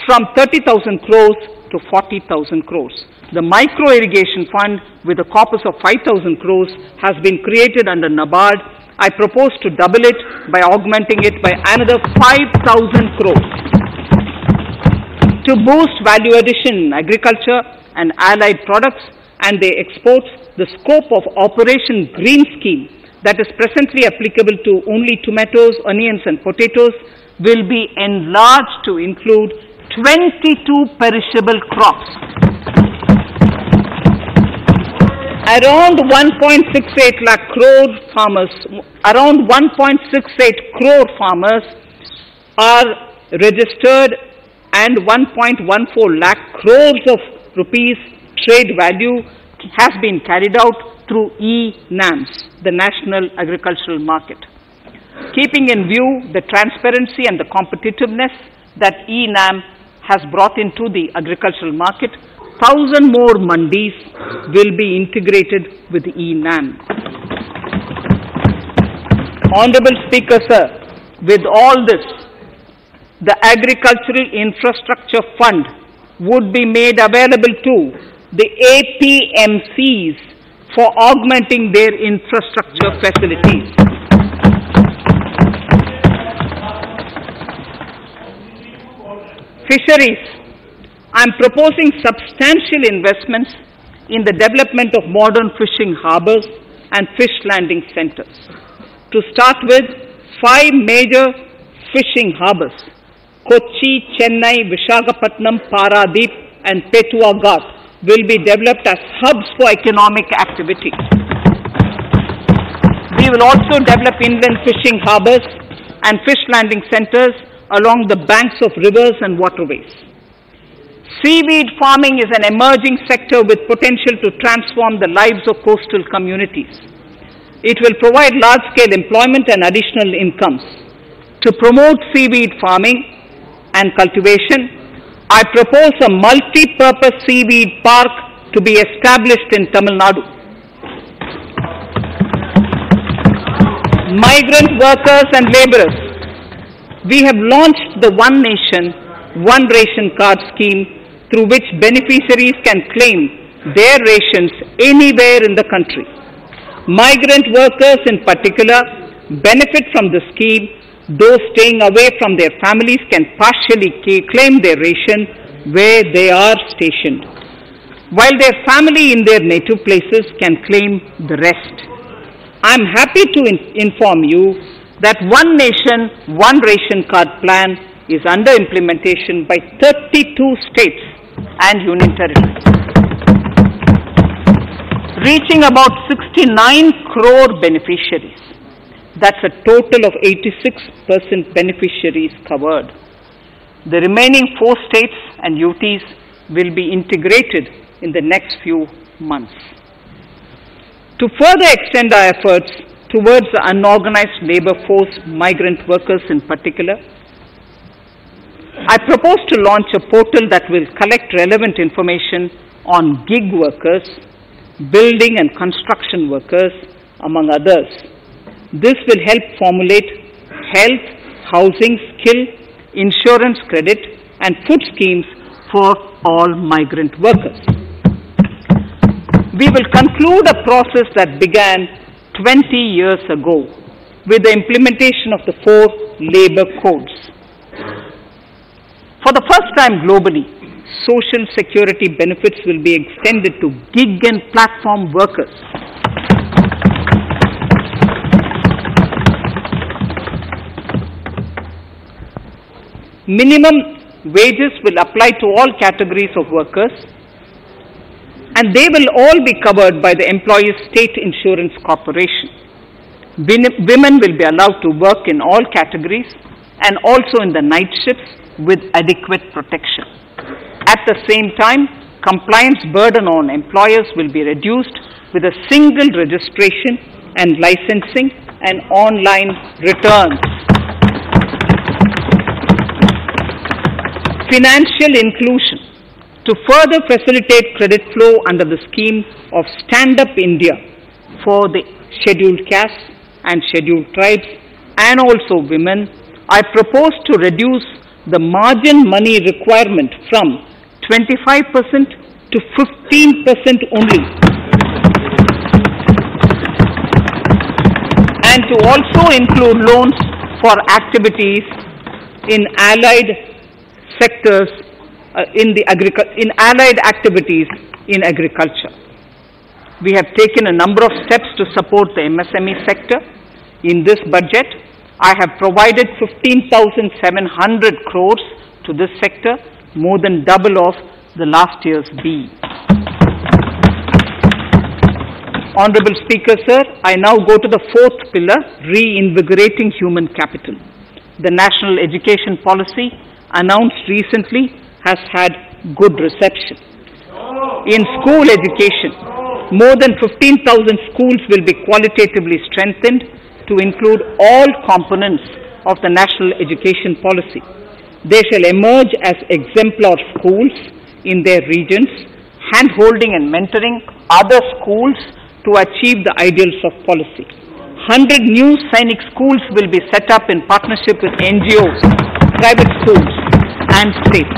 Speaker 2: from 30,000 crores to 40,000 crores. The micro irrigation fund with a corpus of 5,000 crores has been created under NABARD. I propose to double it by augmenting it by another 5,000 crores. To boost value addition in agriculture and allied products and their exports, the scope of Operation Green Scheme that is presently applicable to only tomatoes, onions and potatoes will be enlarged to include 22 perishable crops. Around 1.68 lakh crore farmers, around 1.68 crore farmers are registered and 1.14 lakh crores of rupees trade value has been carried out through e-NAMs, the National Agricultural Market. Keeping in view the transparency and the competitiveness that e-NAM has brought into the agricultural market, thousand more mandis will be integrated with e-NAM. Honorable Speaker, sir, with all this, the Agricultural Infrastructure Fund would be made available to the APMCs for augmenting their infrastructure facilities. Fisheries. I am proposing substantial investments in the development of modern fishing harbors and fish landing centers. To start with, five major fishing harbors Kochi, Chennai, Visakhapatnam, Paradip, and Petuaghat will be developed as hubs for economic activity. We will also develop inland fishing harbors and fish landing centers along the banks of rivers and waterways. Seaweed farming is an emerging sector with potential to transform the lives of coastal communities. It will provide large-scale employment and additional incomes. To promote seaweed farming and cultivation, I propose a multi-purpose seaweed park to be established in Tamil Nadu. Migrant workers and laborers. We have launched the One Nation, One Ration Card scheme through which beneficiaries can claim their rations anywhere in the country. Migrant workers in particular benefit from the scheme. Those staying away from their families can partially claim their ration where they are stationed, while their family in their native places can claim the rest. I am happy to in- inform you that One Nation, One Ration Card plan is under implementation by 32 states and union territories, reaching about 69 crore beneficiaries. That's a total of 86% beneficiaries covered. The remaining four states and UTs will be integrated in the next few months. To further extend our efforts towards the unorganized labor force, migrant workers in particular, I propose to launch a portal that will collect relevant information on gig workers, building and construction workers, among others. This will help formulate health, housing, skill, insurance credit, and food schemes for all migrant workers. We will conclude a process that began 20 years ago with the implementation of the four labor codes. For the first time globally, social security benefits will be extended to gig and platform workers. Minimum wages will apply to all categories of workers and they will all be covered by the Employees State Insurance Corporation. Women will be allowed to work in all categories and also in the night shifts with adequate protection. At the same time, compliance burden on employers will be reduced with a single registration and licensing and online returns. Financial inclusion. To further facilitate credit flow under the scheme of Stand Up India for the scheduled castes and scheduled tribes and also women, I propose to reduce the margin money requirement from 25% to 15% only. And to also include loans for activities in allied sectors uh, in the in allied activities in agriculture. We have taken a number of steps to support the MSME sector. In this budget, I have provided 15,700 crores to this sector, more than double of the last year's B. Honorable Speaker, sir, I now go to the fourth pillar, reinvigorating human capital. The national education policy announced recently has had good reception. In school education, more than 15,000 schools will be qualitatively strengthened to include all components of the national education policy. They shall emerge as exemplar schools in their regions, hand-holding and mentoring other schools to achieve the ideals of policy. 100 new Sainik schools will be set up in partnership with NGOs, private schools and states.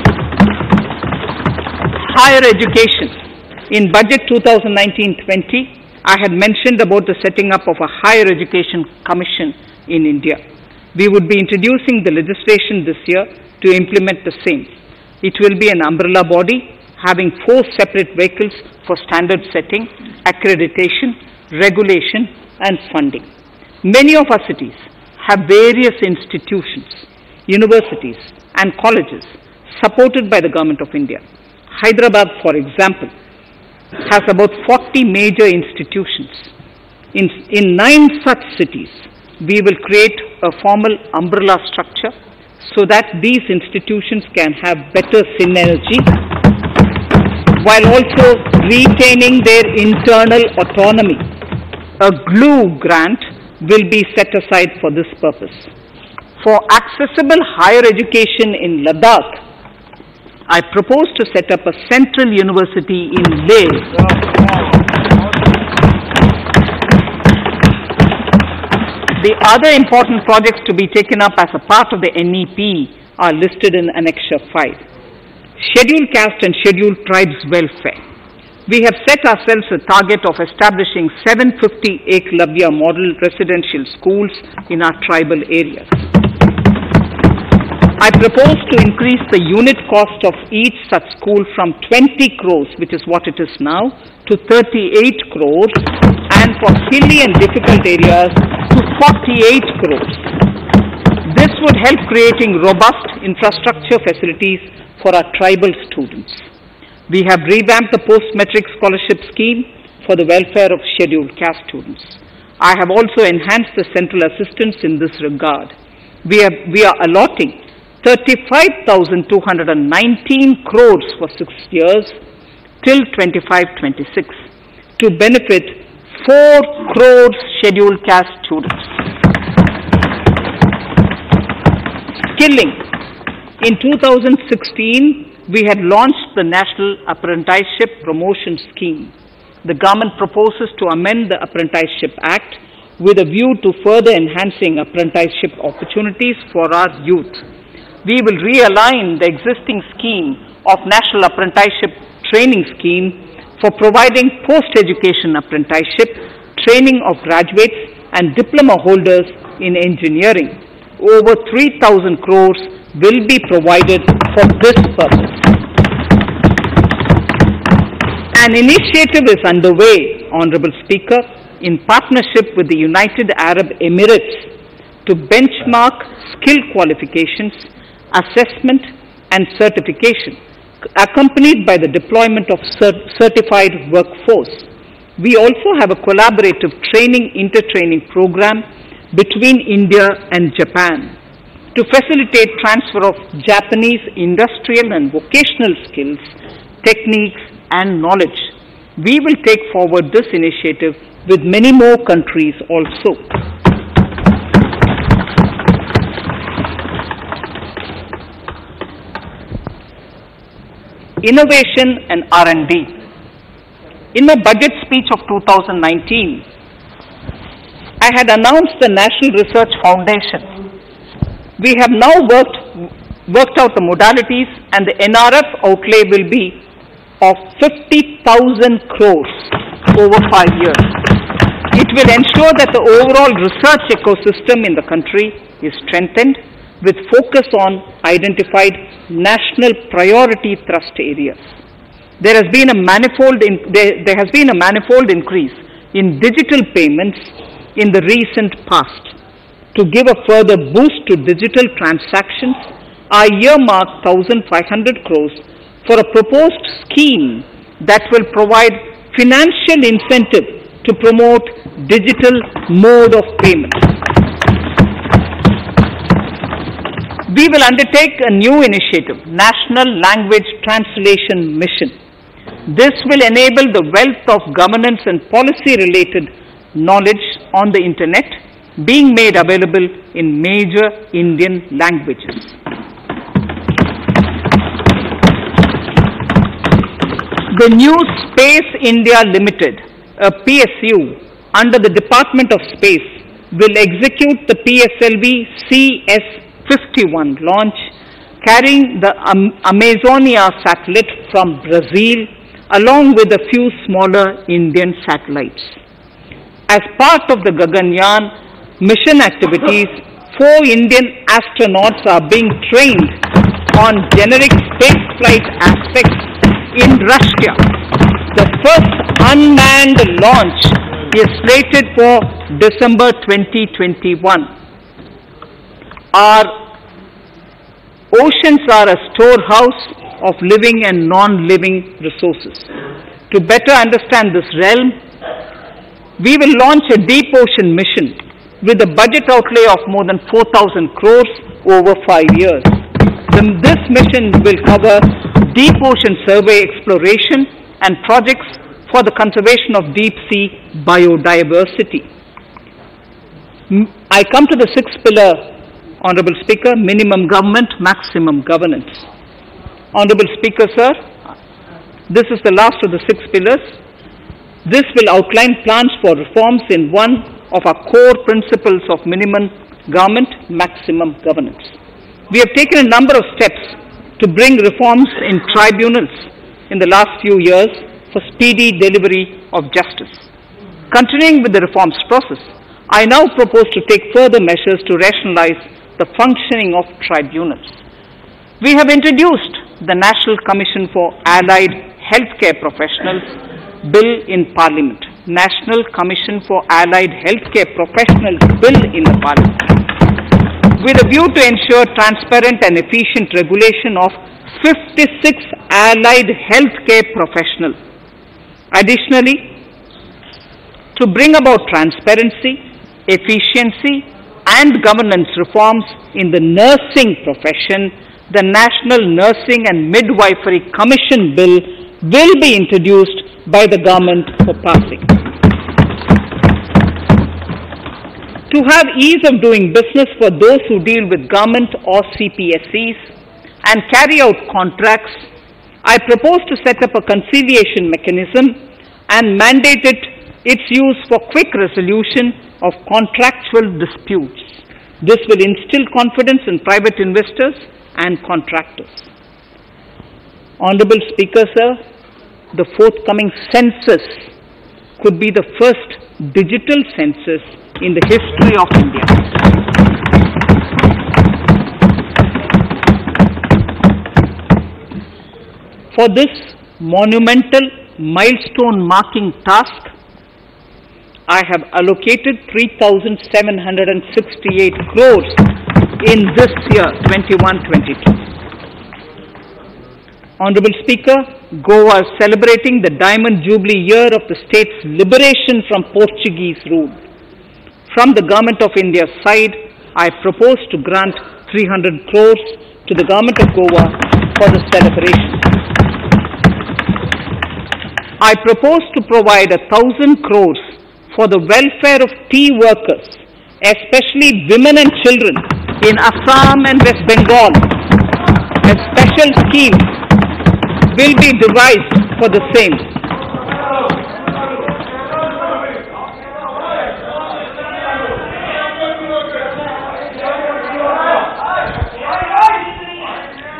Speaker 2: Higher education. In budget 2019-20, I had mentioned about the setting up of a higher education commission in India. We would be introducing the legislation this year to implement the same. It will be an umbrella body having four separate vehicles for standard setting, accreditation, regulation, and funding. Many of our cities have various institutions, universities, and colleges supported by the Government of India. Hyderabad, for example, has about 40 major institutions. In, in nine such cities, we will create a formal umbrella structure so that these institutions can have better synergy while also retaining their internal autonomy. A glue grant will be set aside for this purpose. For accessible higher education in Ladakh, I propose to set up a central university in Leh. The other important projects to be taken up as a part of the NEP are listed in Annexure 5. Scheduled caste and scheduled tribes welfare. We have set ourselves a target of establishing 750 Eklavya model residential schools in our tribal areas. I propose to increase the unit cost of each such school from 20 crores, which is what it is now, to 38 crores, and for hilly and difficult areas to 48 crores. This would help creating robust infrastructure facilities for our tribal students. We have revamped the post-matric scholarship scheme for the welfare of scheduled caste students. I have also enhanced the central assistance in this regard. We, have, we are allotting 35,219 crores for six years till 25-26 to benefit 4 crores scheduled caste students. Skilling. In 2016, we had launched the National Apprenticeship Promotion Scheme. The government proposes to amend the Apprenticeship Act with a view to further enhancing apprenticeship opportunities for our youth. We will realign the existing scheme of National Apprenticeship Training Scheme for providing post-education apprenticeship training of graduates and diploma holders in engineering. Over 3,000 crores will be provided for this purpose. An initiative is underway, Honorable Speaker, in partnership with the United Arab Emirates to benchmark skill qualifications, assessment, and certification, accompanied by the deployment of cert- certified workforce. We also have a collaborative training intertraining program between India and Japan to facilitate transfer of Japanese industrial and vocational skills, techniques, and knowledge. We will take forward this initiative with many more countries also. Innovation and R&D. In my budget speech of 2019, I had announced the National Research Foundation. We have now worked, worked out the modalities and the NRF outlay will be of 50,000 crores over five years. It will ensure that the overall research ecosystem in the country is strengthened with focus on identified national priority thrust areas. There has been a manifold in, there, there has been a manifold increase in digital payments in the recent past. To give a further boost to digital transactions, I earmarked 1,500 crores for a proposed scheme that will provide financial incentive to promote digital mode of payment. We will undertake a new initiative, National Language Translation Mission. This will enable the wealth of governance and policy related knowledge on the internet being made available in major Indian languages. The new Space India Limited, a PSU, under the Department of Space, will execute the PSLV CS51 launch, carrying the Am- Amazonia satellite from Brazil, along with a few smaller Indian satellites. As part of the Gaganyaan mission activities, four Indian astronauts are being trained on generic spaceflight aspects in Russia. The first unmanned launch is slated for December 2021. Our oceans are a storehouse of living and non-living resources. To better understand this realm, we will launch a deep ocean mission with a budget outlay of more than 4,000 crores over five years. The- this mission will cover deep ocean survey exploration and projects for the conservation of deep sea biodiversity. I come to the sixth pillar, Honorable Speaker, minimum government, maximum governance. Honorable Speaker, sir, this is the last of the six pillars. This will outline plans for reforms in one of our core principles of minimum government, maximum governance. We have taken a number of steps to bring reforms in tribunals in the last few years for speedy delivery of justice. Continuing with the reforms process, I now propose to take further measures to rationalize the functioning of tribunals. We have introduced the National Commission for Allied Healthcare Professionals Bill in Parliament. National Commission for Allied Healthcare Professionals Bill in the Parliament. With a view to ensure transparent and efficient regulation of 56 allied healthcare professionals. Additionally, to bring about transparency, efficiency, and governance reforms in the nursing profession, the National Nursing and Midwifery Commission Bill will be introduced by the government for passing. To have ease of doing business for those who deal with government or CPSEs and carry out contracts, I propose to set up a conciliation mechanism and mandate it, its use for quick resolution of contractual disputes. This will instill confidence in private investors and contractors. Honorable Speaker, sir, the forthcoming census could be the first digital census in the history of India. For this monumental milestone marking task, I have allocated 3,768 crores in this year, 21-22. Honorable Speaker, Goa is celebrating the Diamond Jubilee year of the state's liberation from Portuguese rule. From the Government of India's side, I propose to grant 300 crores to the Government of Goa for the celebration. I propose to provide a thousand crores for the welfare of tea workers, especially women and children in Assam and West Bengal. A special scheme will be devised for the same.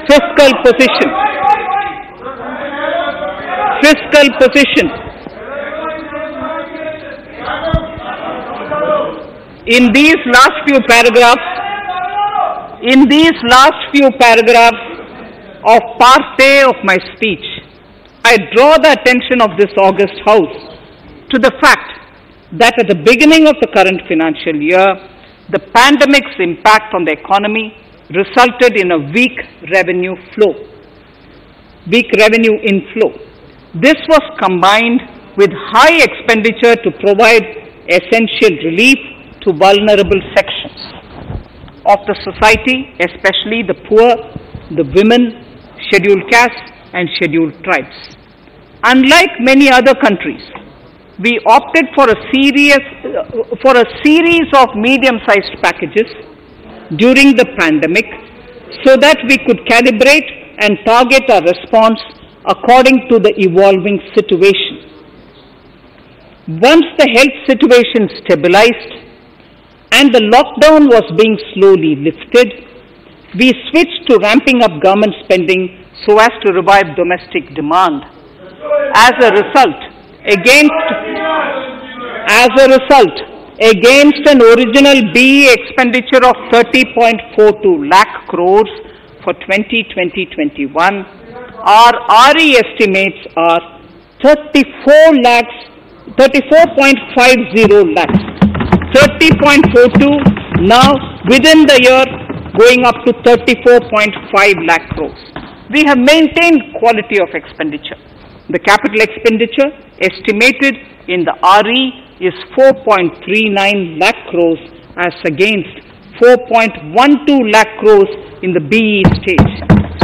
Speaker 2: Fiscal position. Fiscal position. In these last few paragraphs, in these last few paragraphs of part of my speech, I draw the attention of this August House to the fact that at the beginning of the current financial year, the pandemic's impact on the economy resulted in a weak revenue flow, weak revenue inflow. This was combined with high expenditure to provide essential relief to vulnerable sections of the society, especially the poor, the women, scheduled castes, and scheduled tribes. Unlike many other countries, we opted for a serious, for a series of medium-sized packages during the pandemic so that we could calibrate and target our response according to the evolving situation. Once the health situation stabilized and the lockdown was being slowly lifted, we switched to ramping up government spending so as to revive domestic demand. As a result, against, as a result, against an original BE expenditure of 30.42 lakh crores for 2020-21, our RE estimates are 34 lakhs, 34.50 lakhs. 30.42 now within the year going up to 34.5 lakh crores. We have maintained quality of expenditure. The capital expenditure estimated in the RE is 4.39 lakh crores as against 4.12 lakh crores in the BE stage.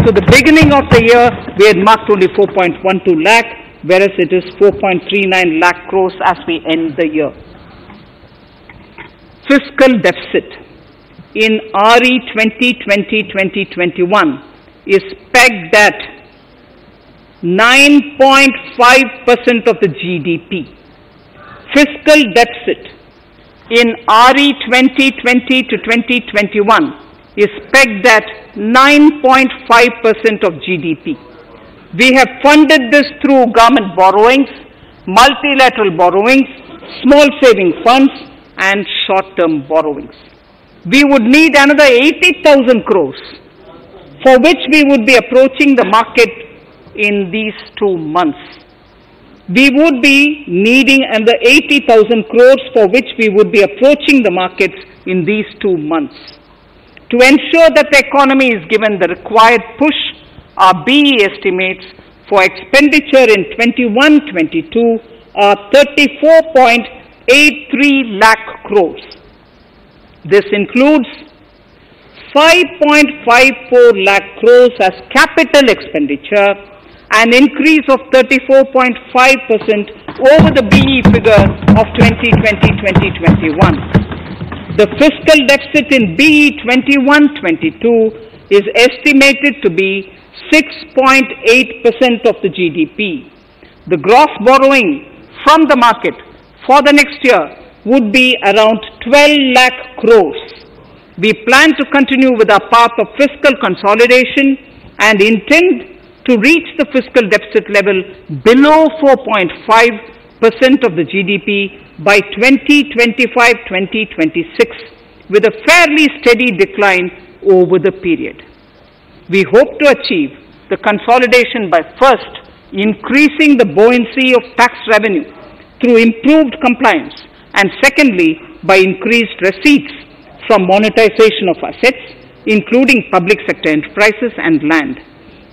Speaker 2: So the beginning of the year we had marked only 4.12 lakh whereas it is 4.39 lakh crores as we end the year fiscal deficit in RE 2020-2021 is pegged at 9.5% of the GDP. Fiscal deficit in RE 2020 to 2021 is pegged at 9.5% of GDP. We have funded this through government borrowings, multilateral borrowings, small saving funds, and short-term borrowings. We would need another 80,000 crores for which we would be approaching the market in these two months. We would be needing another 80,000 crores for which we would be approaching the markets in these two months. To ensure that the economy is given the required push, our BE estimates for expenditure in 21-22 are 34.83 lakh crores. This includes 5.54 lakh crores as capital expenditure, an increase of 34.5% over the BE figure of 2020-2021. The fiscal deficit in BE 21-22 is estimated to be 6.8% of the GDP. The gross borrowing from the market for the next year would be around 12 lakh crores. We plan to continue with our path of fiscal consolidation and intend to reach the fiscal deficit level below 4.5% of the GDP by 2025-2026 with a fairly steady decline over the period. We hope to achieve the consolidation by first increasing the buoyancy of tax revenue through improved compliance and secondly by increased receipts from monetization of assets including public sector enterprises and land.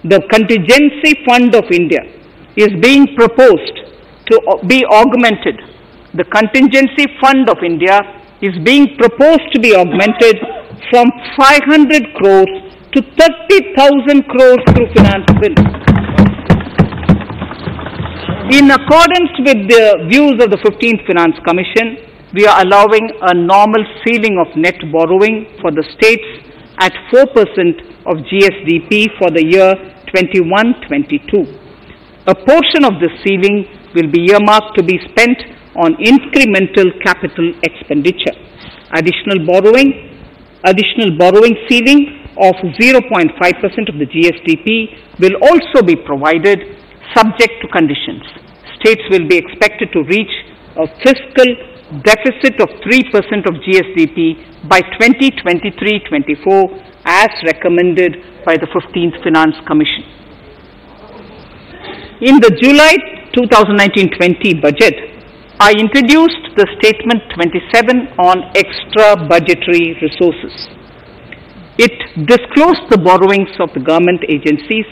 Speaker 2: The contingency fund of India is being proposed to be augmented. The contingency fund of India is being proposed to be augmented from 500 crores to 30,000 crores through finance. In accordance with the views of the 15th Finance Commission, we are allowing a normal ceiling of net borrowing for the states at 4% of GSDP for the year 21-22. A portion of this ceiling will be earmarked to be spent on incremental capital expenditure. Additional borrowing, additional borrowing ceiling of 0.5% of the GSDP will also be provided subject to conditions. States will be expected to reach a fiscal deficit of 3% of GSDP by 2023-24 as recommended by the 15th Finance Commission. In the July 2019-20 budget, I introduced the Statement 27 on extra budgetary resources. It disclosed the borrowings of the government agencies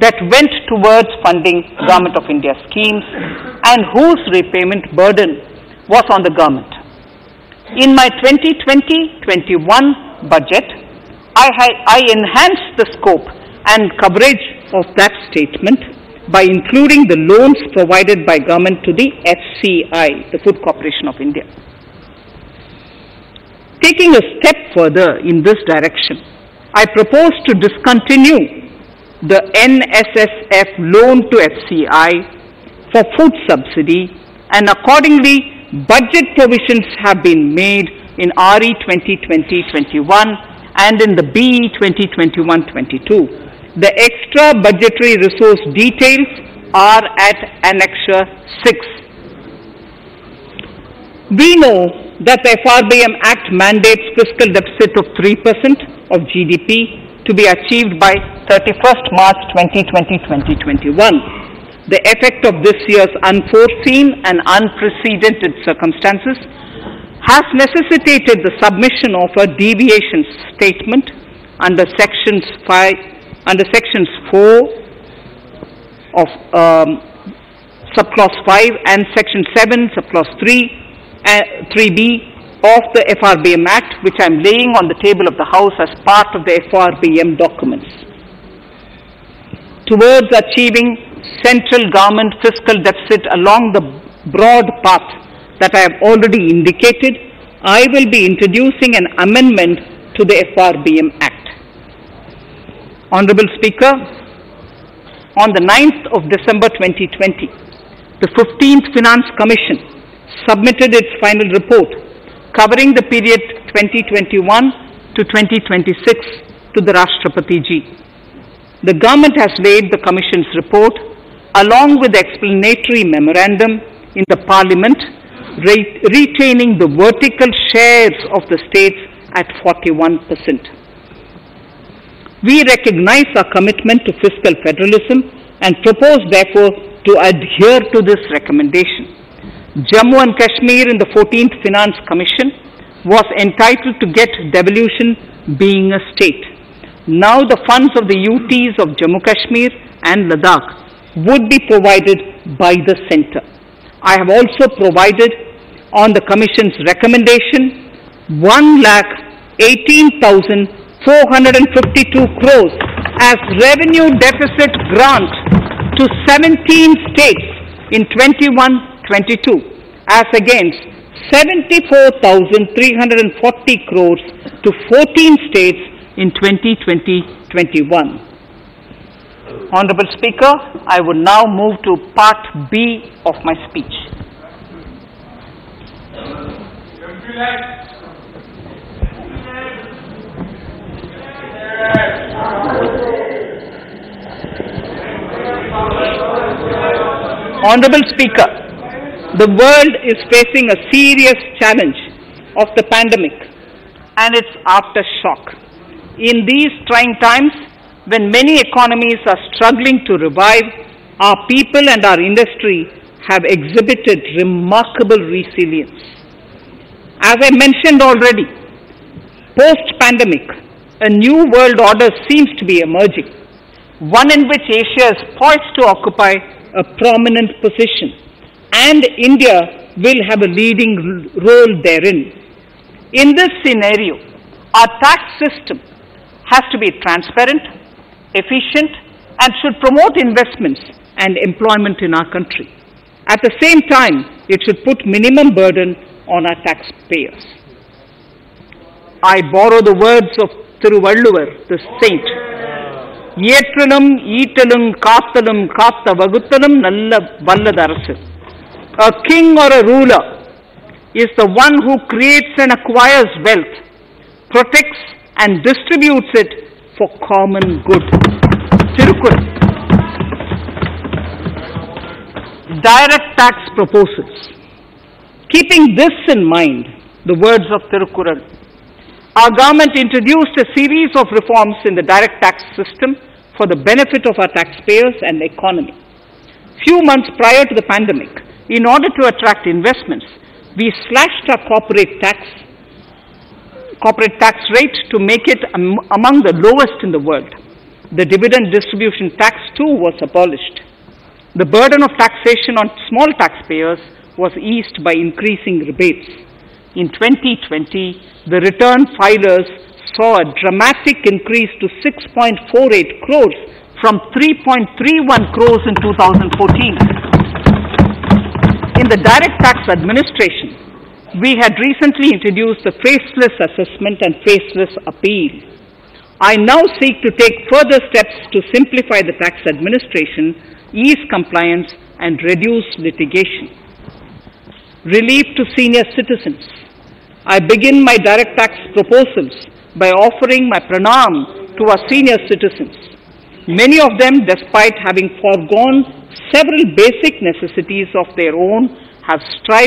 Speaker 2: that went towards funding Government of India schemes and whose repayment burden was on the government. In my 2020-21 budget, I, I enhanced the scope and coverage of that statement by including the loans provided by government to the FCI, the Food Corporation of India. Taking a step further in this direction, I propose to discontinue the NSSF loan to FCI for food subsidy and accordingly budget provisions have been made in RE 2020-21 and in the BE 2021-22. The extra budgetary resource details are at Annexure 6. We know that the FRBM Act mandates fiscal deficit of 3% of GDP to be achieved by 31st March 2020-2021. The effect of this year's unforeseen and unprecedented circumstances has necessitated the submission of a deviation statement under sections 5 under sections 4 of um, subclause 5 and section 7 subclause 3 uh, 3b of the FRBM Act, which I'm laying on the table of the House as part of the FRBM documents. Towards achieving central government fiscal deficit along the broad path that I have already indicated, I will be introducing an amendment to the FRBM Act. Honorable Speaker, on the 9th of December 2020, the 15th Finance Commission submitted its final report covering the period 2021 to 2026 to the Rashtrapati ji. The government has laid the Commission's report along with the explanatory memorandum in the Parliament re retaining the vertical shares of the states at 41%. We recognize our commitment to fiscal federalism and propose therefore to adhere to this recommendation. Jammu and Kashmir in the 14th Finance Commission was entitled to get devolution being a state. Now the funds of the UTs of Jammu Kashmir and Ladakh would be provided by the centre. I have also provided on the Commission's recommendation 1 lakh 18,452 crores as revenue deficit grant to 17 states in 21-22 as against 74,340 crores to 14 states in 2020-21. Honorable Speaker, I would now move to part B of my speech. Honorable Speaker, the world is facing a serious challenge of the pandemic and its aftershock. In these trying times, when many economies are struggling to revive, our people and our industry have exhibited remarkable resilience. As I mentioned already, post pandemic, a new world order seems to be emerging, one in which Asia is poised to occupy a prominent position, and India will have a leading r- role therein. In this scenario, our tax system has to be transparent, efficient, and should promote investments and employment in our country. At the same time, it should put minimum burden on our taxpayers. I borrow the words of Thiruvalluvar, the saint. ஏற்றலும் ஈட்டலும் காத்தலும் காத்த வகுத்தலும் நல்ல வல்லது அரசு a king or a ruler is the one who creates and acquires wealth, protects and distributes it for common good. Tirukkural. Direct tax proposals. Keeping this in mind, the words of Tirukkural, our government introduced a series of reforms in the direct tax system for the benefit of our taxpayers and economy. Few months prior to the pandemic, in order to attract investments, we slashed our corporate tax corporate tax rate to make it am- among the lowest in the world. The dividend distribution tax too was abolished. The burden of taxation on small taxpayers was eased by increasing rebates. In 2020, the return filers saw a dramatic increase to 6.48 crores from 3.31 crores in 2014. In the direct tax administration, we had recently introduced the faceless assessment and faceless appeal. I now seek to take further steps to simplify the tax administration, ease compliance, and reduce litigation. Relief to senior citizens. I begin my direct tax proposals by offering my pranam to our senior citizens. Many of them, despite having foregone several basic necessities of their own, have strived